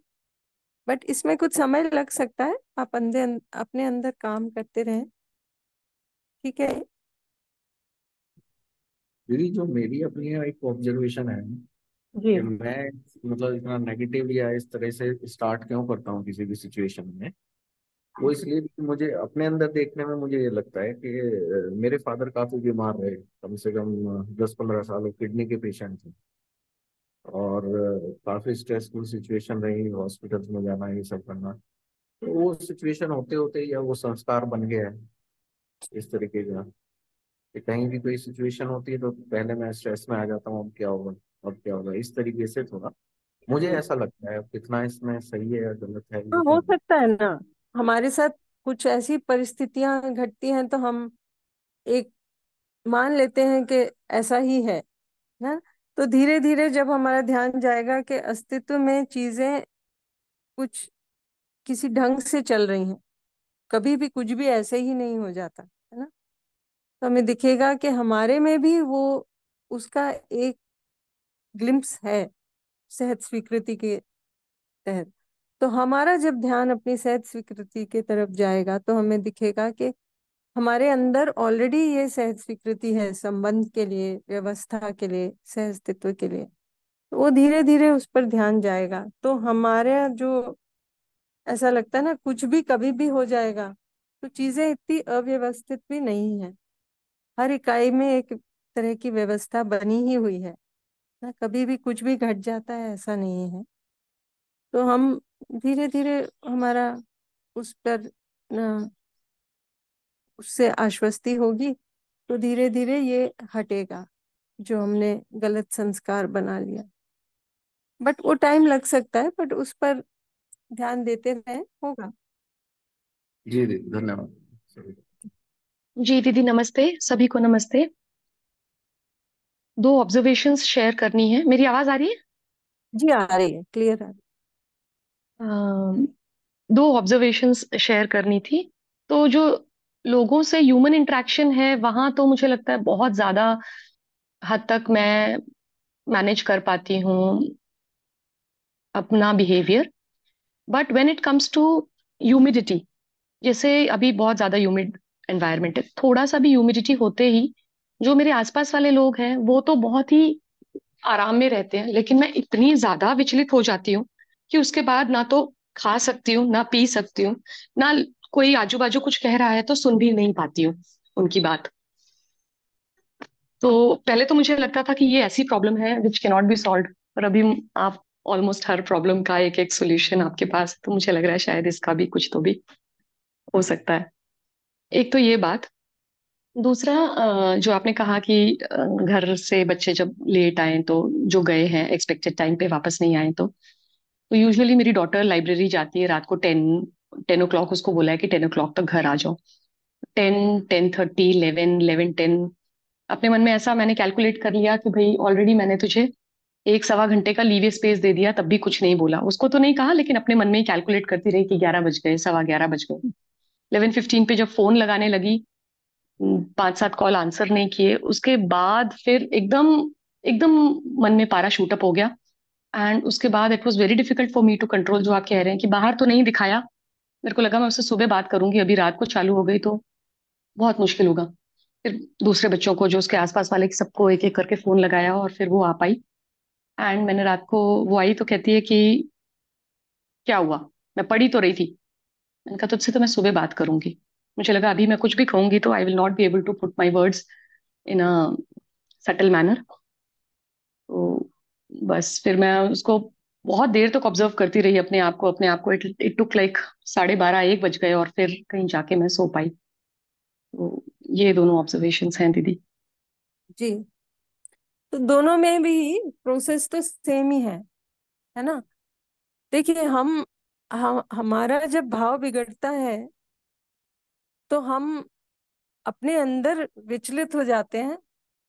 बट इसमें कुछ समय लग सकता है आप अंदर अपने अंदर काम करते रहें। ठीक है? दीदी जो मेरी अपनी है एक ऑब्जर्वेशन है जी। मैं मतलब इतना नेगेटिव या इस तरह से स्टार्ट क्यों करता हूँ किसी भी सिचुएशन में? वो इसलिए कि मुझे अपने अंदर देखने में मुझे ये लगता है कि मेरे फादर काफ़ी बीमार रहे कम से कम दस पंद्रह साल किडनी के पेशेंट थे। और काफ़ी स्ट्रेसफुल सिचुएशन रही हॉस्पिटल्स में जाना ये सब करना। तो वो सिचुएशन होते होते या वो संस्कार बन गया है इस तरीके का। कि कहीं भी कोई सिचुएशन होती है तो पहले मैं स्ट्रेस में आ जाता हूँ अब क्या होगा अब क्या होगा इस तरीके से थोड़ा। मुझे ऐसा लगता है कितना इसमें सही है या गलत है हाँ हो सकता है ना। हमारे साथ कुछ ऐसी परिस्थितियाँ घटती हैं तो हम एक मान लेते हैं कि ऐसा ही है ना? तो धीरे धीरे जब हमारा ध्यान जाएगा कि अस्तित्व में चीज़ें कुछ किसी ढंग से चल रही हैं, कभी भी कुछ भी ऐसे ही नहीं हो जाता, है ना? तो हमें दिखेगा कि हमारे में भी वो, उसका एक ग्लिम्स है सेहत स्वीकृति के तहत। तो हमारा जब ध्यान अपनी सहज स्वीकृति के तरफ़ जाएगा तो हमें दिखेगा कि हमारे अंदर ऑलरेडी ये सहज स्वीकृति है, संबंध के लिए, व्यवस्था के लिए सहस्तित्व के लिए। तो वो धीरे धीरे उस पर ध्यान जाएगा। तो हमारे जो ऐसा लगता है ना, कुछ भी कभी भी हो जाएगा तो चीज़ें इतनी अव्यवस्थित भी नहीं है। हर इकाई में एक तरह की व्यवस्था बनी ही हुई है। ना, कभी भी कुछ भी घट जाता है, ऐसा नहीं है। तो हम धीरे धीरे हमारा उस पर उससे आश्वस्ति होगी तो धीरे धीरे ये हटेगा जो हमने गलत संस्कार बना लिया। बट वो टाइम लग सकता है बट उस पर ध्यान देते रहे होगा। जी दीदी धन्यवाद। जी दीदी नमस्ते सभी को नमस्ते। दो ऑब्जर्वेशंस शेयर करनी है। मेरी आवाज़ आ रही है? जी आ रही है क्लियर आ रही अम, दो ऑब्जर्वेशंस शेयर करनी थी। तो जो लोगों से ह्यूमन इंट्रैक्शन है, वहाँ तो मुझे लगता है बहुत ज़्यादा हद तक मैं मैनेज कर पाती हूँ अपना behaviour but when it comes to humidity जैसे अभी बहुत ज़्यादा ह्यूमिड एनवायरनमेंट है, थोड़ा सा भी ह्यूमिडिटी होते ही जो मेरे आसपास वाले लोग हैं, वो तो बहुत ही आराम में रहते हैं, लेकिन मैं इतनी ज़्यादा विचलित हो जाती हूँ। कि उसके बाद ना तो खा सकती हूँ, ना पी सकती हूँ, ना कोई आजू बाजू कुछ कह रहा है तो सुन भी नहीं पाती हूँ उनकी बात। तो पहले तो मुझे लगता था कि ये ऐसी प्रॉब्लम है which can not be solve पर अभी आप ऑलमोस्ट हर प्रॉब्लम का एक एक सोल्यूशन आपके पास तो मुझे लग रहा है शायद इसका भी कुछ तो भी हो सकता है। एक तो ये बात। दूसरा जो आपने कहा कि घर से बच्चे जब लेट आए तो जो गए हैं एक्सपेक्टेड टाइम पे वापस नहीं आए तो तो यूजुअली मेरी डॉटर लाइब्रेरी जाती है रात को टेन टेन ओ क्लॉक उसको बोला है कि टेन ओ क्लॉक तक घर आ जाओ। Ten ten thirty eleven eleven ten अपने मन में ऐसा मैंने कैलकुलेट कर लिया कि भाई ऑलरेडी मैंने तुझे एक सवा घंटे का लीव स्पेस दे दिया, तब भी कुछ नहीं बोला। उसको तो नहीं कहा, लेकिन अपने मन में ही कैलकुलेट करती रही कि ग्यारह बज गए, सवा ग्यारह बज गए। इलेवन फिफ्टीन पे जब फ़ोन लगाने लगी पाँच सात कॉल आंसर नहीं किए, उसके बाद फिर एकदम एकदम मन में पारा शूटअप हो गया। एंड उसके बाद it was very difficult for me to control जो आप कह रहे हैं कि बाहर तो नहीं दिखाया। मेरे को लगा मैं उससे सुबह बात करूँगी, अभी रात को चालू हो गई तो बहुत मुश्किल होगा। फिर दूसरे बच्चों को जो उसके आसपास वाले सबको एक एक करके फ़ोन लगाया और फिर वो आ पाई। एंड मैंने रात को, वो आई तो कहती है कि क्या हुआ? मैं पढ़ी तो रही थी। मैंने कहा, तुझसे तो मैं सुबह बात करूँगी। मुझे लगा अभी मैं कुछ भी कहूँगी तो I will not be able to put my words in a subtle manner तो बस, फिर मैं उसको बहुत देर तक ऑब्ज़र्व करती रही अपने आप को, अपने आप को। इट टुक लाइक साढ़े बारह, एक बज गए और फिर कहीं जाके मैं सो पाई। तो ये दोनों ऑब्जर्वेशंस हैं दीदी। जी। तो दोनों में भी प्रोसेस तो सेम ही है है ना? देखिए, हम हम, हमारा जब भाव बिगड़ता है तो हम अपने अंदर विचलित हो जाते हैं,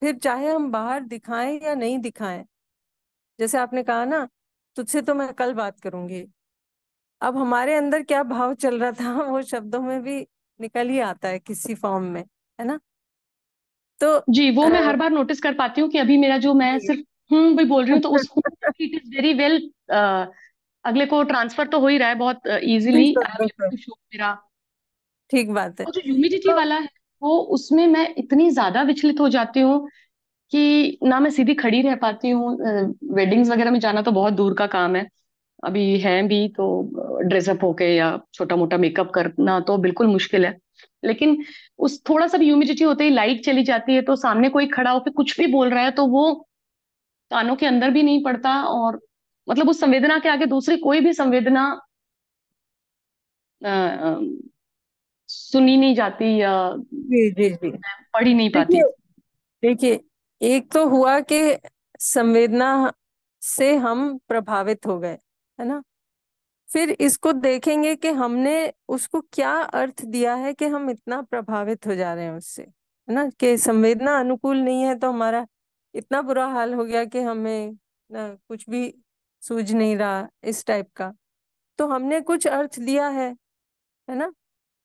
फिर चाहे हम बाहर दिखाएँ या नहीं दिखाएँ जैसे आपने कहा ना तुझसे तो मैं कल बात करूँगी। अब हमारे अंदर क्या भाव चल रहा था वो शब्दों में भी निकल ही आता है किसी फॉर्म में है ना? तो जी वो मैं हर बार नोटिस कर पाती हूँ कि अभी मेरा जो मैं सिर्फ़ हूँ भी बोल रही हूँ तो उस इट इज़ वेरी वेल अगले को ट्रांसफ़र तो हो ही रहा है बहुत इजीली बिल्कुल मेरा। ठीक बात है। और जो ह्यूमिडिटी तो वाला है वो उसमें मैं इतनी ज़्यादा विचलित हो जाती हूँ कि ना मैं सीधी खड़ी रह पाती हूँ वेडिंग्स वगैरह में जाना तो बहुत दूर का काम है। अभी है भी तो ड्रेसअप होके या छोटा मोटा मेकअप करना तो बिल्कुल मुश्किल है। लेकिन उस थोड़ा सा भी ह्यूमिडिटी होते ही लाइट चली जाती है तो सामने कोई खड़ा होकर कुछ भी बोल रहा है तो वो कानों के अंदर भी नहीं पड़ता और मतलब उस संवेदना के आगे दूसरी कोई भी संवेदना सुनी नहीं जाती या जी जी जी। पढ़ नहीं पाती। देखिए एक तो हुआ कि संवेदना से हम प्रभावित हो गए, है ना? फिर इसको देखेंगे कि हमने उसको क्या अर्थ दिया है कि हम इतना प्रभावित हो जा रहे हैं उससे, है ना? कि संवेदना अनुकूल नहीं है तो हमारा इतना बुरा हाल हो गया कि हमें ना कुछ भी सूझ नहीं रहा इस टाइप का। तो हमने कुछ अर्थ दिया है है ना?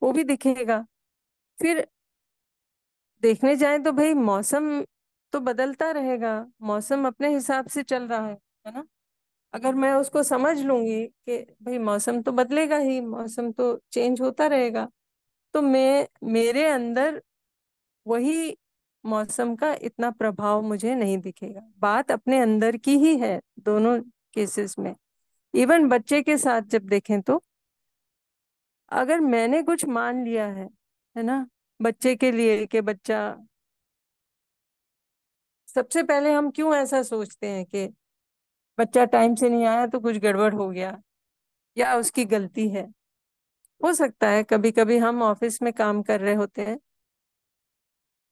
वो भी दिखेगा। फिर देखने जाए तो भाई मौसम तो बदलता रहेगा, मौसम अपने हिसाब से चल रहा है है ना? अगर मैं उसको समझ लूँगी कि भाई मौसम तो बदलेगा ही, मौसम तो चेंज होता रहेगा तो मैं, मेरे अंदर वही मौसम का इतना प्रभाव मुझे नहीं दिखेगा। बात अपने अंदर की ही है दोनों केसेस में। इवन बच्चे के साथ जब देखें तो अगर मैंने कुछ मान लिया है है ना? बच्चे के लिए कि बच्चा सबसे पहले हम क्यों ऐसा सोचते हैं कि बच्चा टाइम से नहीं आया तो कुछ गड़बड़ हो गया या उसकी गलती है? हो सकता है कभी कभी हम ऑफ़िस में काम कर रहे होते हैं।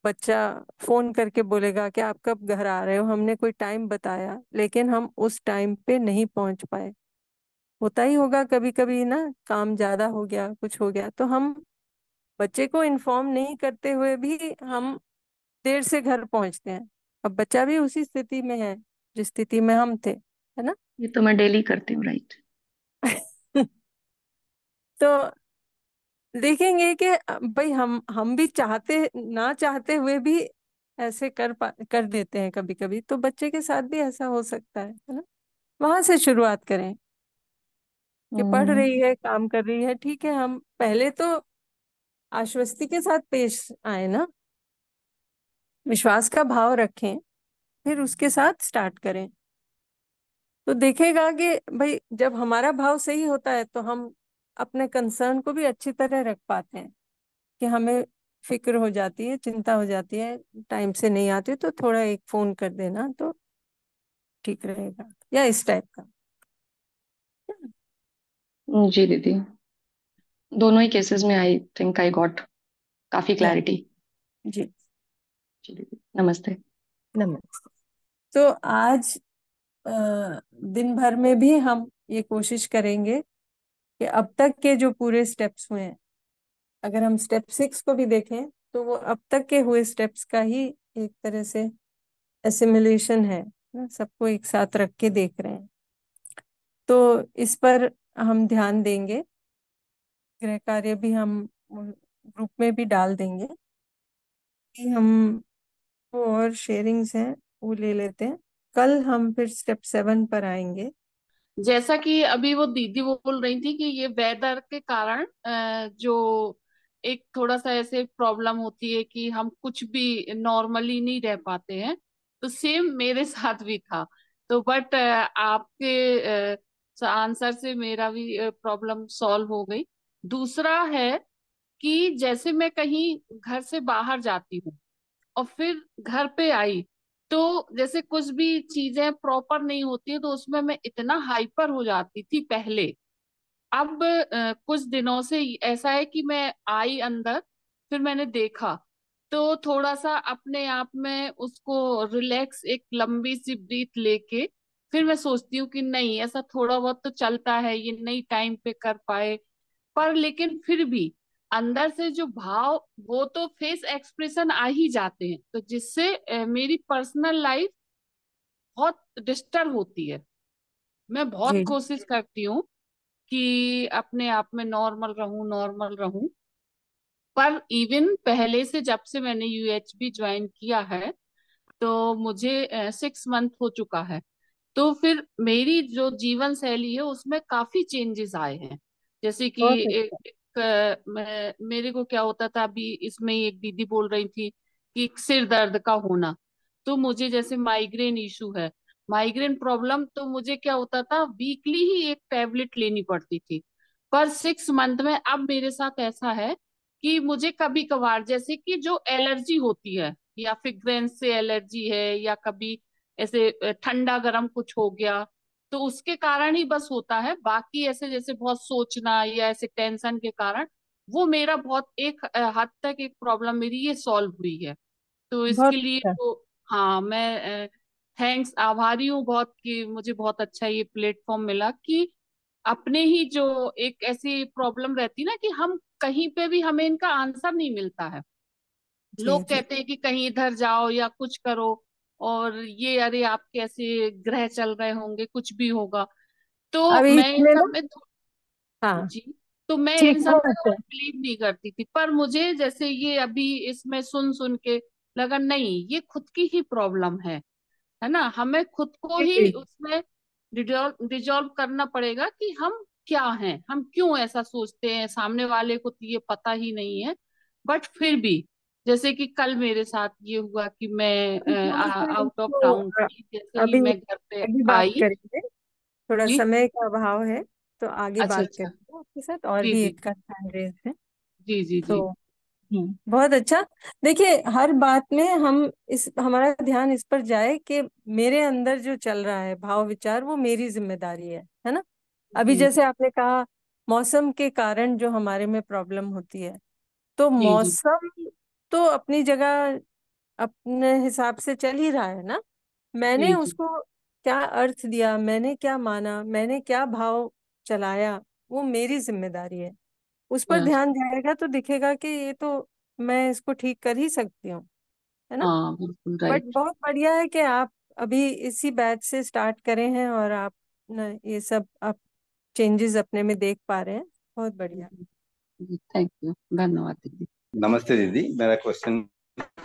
बच्चा फ़ोन करके बोलेगा कि आप कब घर आ रहे हो? हमने कोई टाइम बताया, लेकिन हम उस टाइम पे नहीं पहुँच पाए। होता ही होगा कभी कभी ना, काम ज़्यादा हो गया, कुछ हो गया तो हम बच्चे को इन्फॉर्म नहीं करते हुए भी हम देर से घर पहुँचते हैं। अब बच्चा भी उसी स्थिति में है जिस स्थिति में हम थे है ना? ये तो मैं डेली करती हूँ राइट। तो देखेंगे कि भाई हम हम भी चाहते ना चाहते हुए भी ऐसे कर पा कर देते हैं कभी कभी तो बच्चे के साथ भी ऐसा हो सकता है है ना? वहाँ से शुरुआत करें। कि पढ़ हम्म। रही है काम कर रही है ठीक है हम पहले तो आश्वस्ति के साथ पेश आए ना? विश्वास का भाव रखें फिर उसके साथ स्टार्ट करें। तो देखेगा कि भाई जब हमारा भाव सही होता है तो हम अपने कंसर्न को भी अच्छी तरह रख पाते हैं कि हमें फ़िक्र हो जाती है चिंता हो जाती है टाइम से नहीं आती तो थोड़ा एक फ़ोन कर देना तो ठीक रहेगा या इस टाइप का। जी दीदी। दोनों ही केसेस में आई थिंक आई गॉट काफ़ी क्लैरिटी जी। नमस्ते। नमस्ते। तो आज दिन भर में भी हम ये कोशिश करेंगे कि अब तक के जो पूरे स्टेप्स हुए हैं, अगर हम स्टेप सिक्स को भी देखें तो वो अब तक के हुए स्टेप्स का ही एक तरह से एसिमिलेशन है, ना, सबको एक साथ रख के देख रहे हैं। तो इस पर हम ध्यान देंगे, गृह कार्य भी हम ग्रुप में भी डाल देंगे कि हम और शेयरिंग्स हैं, वो ले लेते हैं। कल हम फिर स्टेप सेवन पर आएँगे। जैसा कि अभी वो दीदी वो बोल रही थी कि ये वेदर के कारण जो एक थोड़ा सा ऐसे प्रॉब्लम होती है कि हम कुछ भी नॉर्मली नहीं रह पाते हैं तो सेम मेरे साथ भी था। तो बट आपके आंसर से मेरा भी प्रॉब्लम सॉल्व हो गई। दूसरा है कि जैसे मैं कहीं घर से बाहर जाती हूँ और फिर घर पे आई। तो जैसे कुछ भी चीज़ें प्रॉपर नहीं होती है तो उसमें मैं इतना हाइपर हो जाती थी पहले। अब कुछ दिनों से ऐसा है कि मैं आई अंदर, फिर मैंने देखा। तो थोड़ा सा अपने आप में उसको रिलैक्स एक लंबी सी ब्रीथ लेके, फिर मैं सोचती हूँ कि नहीं, ऐसा थोड़ा बहुत तो चलता है, ये नहीं टाइम पे कर पाए। पर लेकिन फिर भी अंदर से जो भाव वो तो फेस एक्सप्रेशन आ ही जाते हैं। तो जिससे मेरी पर्सनल लाइफ बहुत डिस्टर्ब होती है। मैं बहुत कोशिश करती हूँ कि अपने आप में नॉर्मल रहूँ नॉर्मल रहूँ। पर इवन पहले से जब से मैंने यूएचबी ज्वाइन किया है तो मुझे सिक्स मंथ हो चुका है। तो फिर मेरी जो जीवन शैली है उसमें काफ़ी चेंजेस आए हैं। जैसे कि एक, अच्छा मेरे को क्या होता था, अभी इसमें एक दीदी बोल रही थी कि सिर दर्द का होना। तो मुझे जैसे माइग्रेन इशू है। माइग्रेन प्रॉब्लम तो मुझे क्या होता था वीकली ही एक टैबलेट लेनी पड़ती थी। पर सिक्स मंथ में अब मेरे साथ ऐसा है कि मुझे कभी कभार जैसे कि जो एलर्जी होती है, या फ्रिग्रेंस से एलर्जी है, या कभी ऐसे ठंडा गर्म कुछ हो गया तो उसके कारण ही बस होता है। बाकी ऐसे जैसे बहुत सोचना या ऐसे टेंशन के कारण वो मेरा बहुत एक हद तक एक प्रॉब्लम मेरी ये सॉल्व हुई है। तो इसके लिए अच्छा। तो हाँ मैं थैंक्स आभारी हूँ बहुत कि मुझे बहुत अच्छा ये प्लेटफॉर्म मिला कि अपने ही जो एक ऐसी प्रॉब्लम रहती ना कि हम कहीं पे भी हमें इनका आंसर नहीं मिलता है। लोग कहते हैं कि कहीं इधर जाओ या कुछ करो और ये अरे आप कैसे ग्रह चल रहे होंगे कुछ भी होगा। तो अभी मैं इन सब में हाँ। जी तो मैं इन सब में बिलीव नहीं करती थी। पर मुझे जैसे ये अभी इसमें सुन सुन के लगा नहीं ये खुद की ही प्रॉब्लम है है ना? हमें खुद को ही उसमें डिजॉल्व करना पड़ेगा कि हम क्या हैं हम क्यों ऐसा सोचते हैं सामने वाले को तो ये पता ही नहीं है बट फिर भी जैसे कि कल मेरे साथ ये हुआ कि मैं आउट ऑफ़ टाउन थी जैसे ही अभी मैं घर पे अभी बात आई। करेंगे। थोड़ा जी। समय का अभाव है तो आगे अच्छा बात अच्छा। करेंगे आपके साथ और जी भी जी। एक का हैंड रेज है। जी जी जी। तो हम्म बहुत अच्छा। देखिए हर बात में हम इस हमारा ध्यान इस पर जाए कि मेरे अंदर जो चल रहा है भाव विचार वो मेरी ज़िम्मेदारी है है ना? अभी जी जैसे आपने कहा मौसम के कारण जो हमारे में प्रॉब्लम होती है तो जी जी। मौसम तो अपनी जगह अपने हिसाब से चल ही रहा है ना? मैंने जी जी। उसको क्या अर्थ दिया? मैंने क्या माना? मैंने क्या भाव चलाया? वो मेरी ज़िम्मेदारी है। उस पर यस ध्यान जाएगा तो दिखेगा कि ये तो मैं इसको ठीक कर ही सकती हूँ है ना? हाँ बिल्कुल बट राइट। बहुत बढ़िया है कि आप अभी इसी बैच से स्टार्ट करे हैं और आप ना ये सब आप चेंजेस अपने में देख पा रहे हैं। बहुत बढ़िया। जी थैंक यू। धन्यवाद दीदी। नमस्ते दीदी, मेरा क्वेश्चन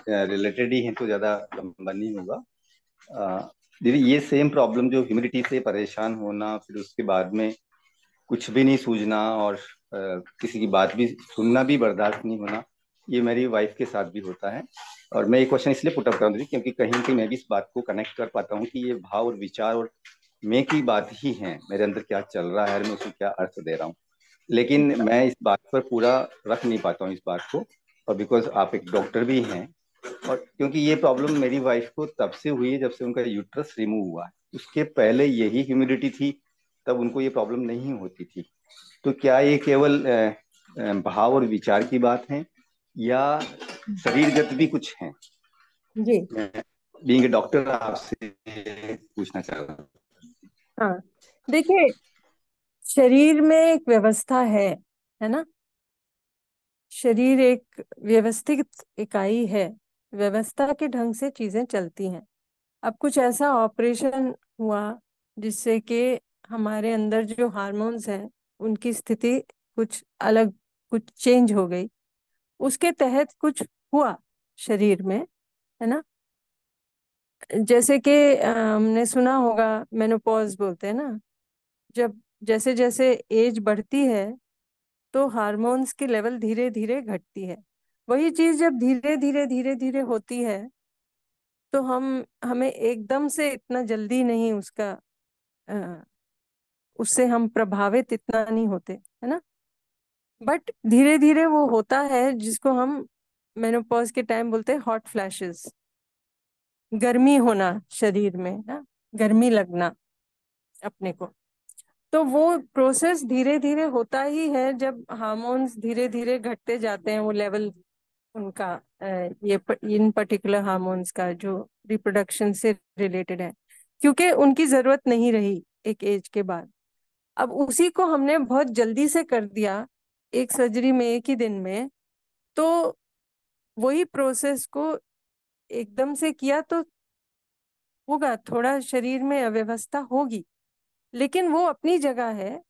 रिलेटेड ही है तो ज़्यादा लंबा नहीं होगा। दीदी, ये सेम प्रॉब्लम जो ह्यूमिडिटी से परेशान होना, फिर उसके बाद में कुछ भी नहीं सूझना और किसी की बात भी सुनना भी बर्दाश्त नहीं होना, ये मेरी वाइफ के साथ भी होता है। और मैं ये क्वेश्चन इसलिए पुटअप कर हूँ क्योंकि कहीं कहीं मैं भी इस बात को कनेक्ट कर पाता हूँ कि ये भाव और विचार और मैं की बात ही है, मेरे अंदर क्या चल रहा है मैं उसको क्या अर्थ दे रहा हूँ। लेकिन मैं इस बात पर पूरा रख नहीं पाता हूँ इस बात को और बिकॉज़ आप एक डॉक्टर भी हैं और क्योंकि ये प्रॉब्लम मेरी वाइफ को तब से हुई है जब से उनका यूट्रस रिमूव हुआ है। उसके पहले यही ह्यूमिडिटी थी तब उनको ये प्रॉब्लम नहीं होती थी। तो क्या ये केवल भाव और विचार की बात है या शरीरगत भी कुछ है? जी। बीइंग डॉक्टर आपसे पूछना चाह रहा हूँ। हाँ। देखिए शरीर में एक व्यवस्था है है ना? शरीर एक व्यवस्थित इकाई है, व्यवस्था के ढंग से चीज़ें चलती हैं। अब कुछ ऐसा ऑपरेशन हुआ जिससे कि हमारे अंदर जो हार्मोन्स हैं, उनकी स्थिति कुछ अलग, कुछ चेंज हो गई। उसके तहत कुछ हुआ शरीर में, है ना? जैसे कि हमने सुना होगा मेनोपॉज बोलते हैं ना? जब जैसे जैसे एज बढ़ती है तो हार्मोन्स की लेवल धीरे धीरे घटती है। वही चीज़ जब धीरे धीरे धीरे धीरे होती है तो हम हमें एकदम से इतना जल्दी नहीं उसका अ, उससे हम प्रभावित इतना नहीं होते है ना? बट धीरे धीरे वो होता है जिसको हम मेनोपॉज के टाइम बोलते हैं हॉट फ्लैशेस गर्मी होना शरीर में ना? गर्मी लगना अपने को। तो वो प्रोसेस धीरे धीरे होता ही है जब हार्मोन्स धीरे धीरे घटते जाते हैं वो लेवल उनका ये इन पर्टिकुलर हार्मोन्स का जो रिप्रोडक्शन से रिलेटेड है। क्योंकि उनकी ज़रूरत नहीं रही एक एज के बाद। अब उसी को हमने बहुत जल्दी से कर दिया एक सर्जरी में एक ही दिन में तो वही प्रोसेस को एकदम से किया तो होगा, थोड़ा शरीर में अव्यवस्था होगी। लेकिन वो अपनी जगह है।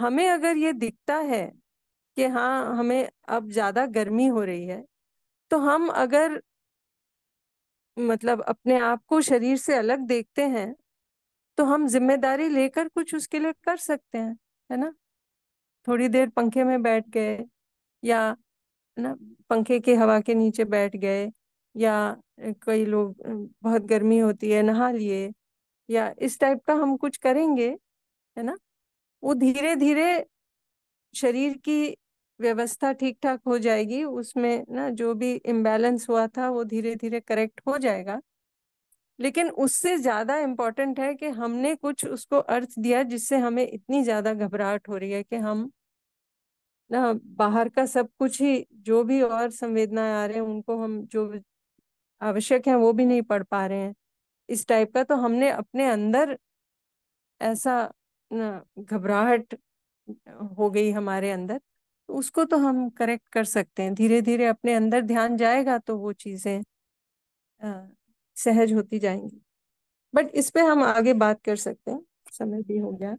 हमें अगर ये दिखता है कि हाँ हमें अब ज़्यादा गर्मी हो रही है तो हम अगर मतलब अपने आप को शरीर से अलग देखते हैं तो हम ज़िम्मेदारी लेकर कुछ उसके लिए कर सकते हैं, है ना? थोड़ी देर पंखे में बैठ गए या ना, पंखे के हवा के नीचे बैठ गए या कई लोग, बहुत गर्मी होती है, नहा लिए या इस टाइप का हम कुछ करेंगे है ना? वो धीरे धीरे शरीर की व्यवस्था ठीक ठाक हो जाएगी, उसमें ना जो भी इम्बैलेंस हुआ था वो धीरे धीरे करेक्ट हो जाएगा। लेकिन उससे ज़्यादा इम्पोर्टेंट है कि हमने कुछ उसको अर्थ दिया जिससे हमें इतनी ज़्यादा घबराहट हो रही है कि हम ना बाहर का सब कुछ ही, जो भी और संवेदनाएँ आ रहे हैं, उनको हम जो आवश्यक है वो भी नहीं पढ़ पा रहे हैं। इस टाइप का तो हमने अपने अंदर ऐसा घबराहट हो गई हमारे अंदर तो उसको तो हम करेक्ट कर सकते हैं। धीरे धीरे अपने अंदर ध्यान जाएगा तो वो चीज़ें सहज होती जाएँगी। बट इस पे हम आगे बात कर सकते हैं। समय भी हो गया।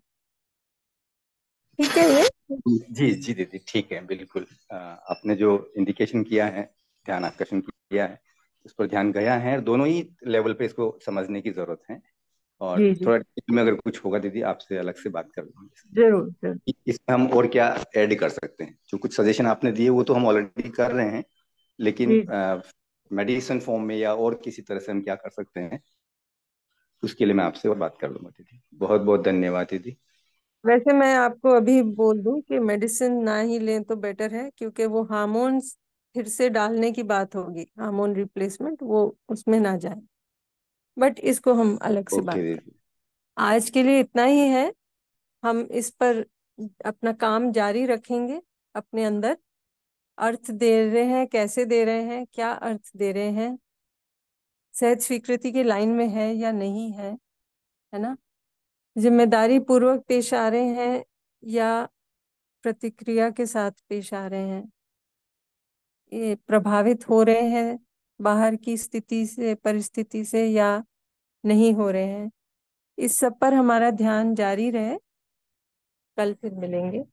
ठीक है ये? जी जी दीदी, ठीक है, बिल्कुल। आपने जो इंडिकेशन किया है, ध्यान आकर्षण किया है, उस पर ध्यान गया है दोनों ही लेवल पे इसको समझने की ज़रूरत है। और जी थोड़ा में अगर कुछ होगा दीदी आपसे अलग से बात कर लूँगी। ज़रूर ज़रूर। इसमें हम और क्या ऐड कर सकते हैं? जो कुछ सजेशन आपने दिए वो तो हम ऑलरेडी कर रहे हैं लेकिन मेडिसिन फॉर्म में या और किसी तरह से हम क्या कर सकते हैं उसके लिए मैं आपसे और बात कर लूँगा दीदी। बहुत बहुत धन्यवाद दीदी। वैसे मैं आपको अभी बोल दूँ कि मेडिसिन ना ही लें तो बेटर है क्योंकि वो हार्मोन्स फिर से डालने की बात होगी हार्मोन रिप्लेसमेंट वो उसमें ना जाए। बट इसको हम अलग से बात करें आज के लिए इतना ही है। हम इस पर अपना काम जारी रखेंगे अपने अंदर। अर्थ दे रहे हैं कैसे दे रहे हैं क्या अर्थ दे रहे हैं सहज स्वीकृति के लाइन में है या नहीं है है ना? ज़िम्मेदारी पूर्वक पेश आ रहे हैं या प्रतिक्रिया के साथ पेश आ रहे हैं? ये प्रभावित हो रहे हैं बाहर की स्थिति से, परिस्थिति से या नहीं हो रहे हैं। इस सब पर हमारा ध्यान जारी रहे। कल फिर मिलेंगे।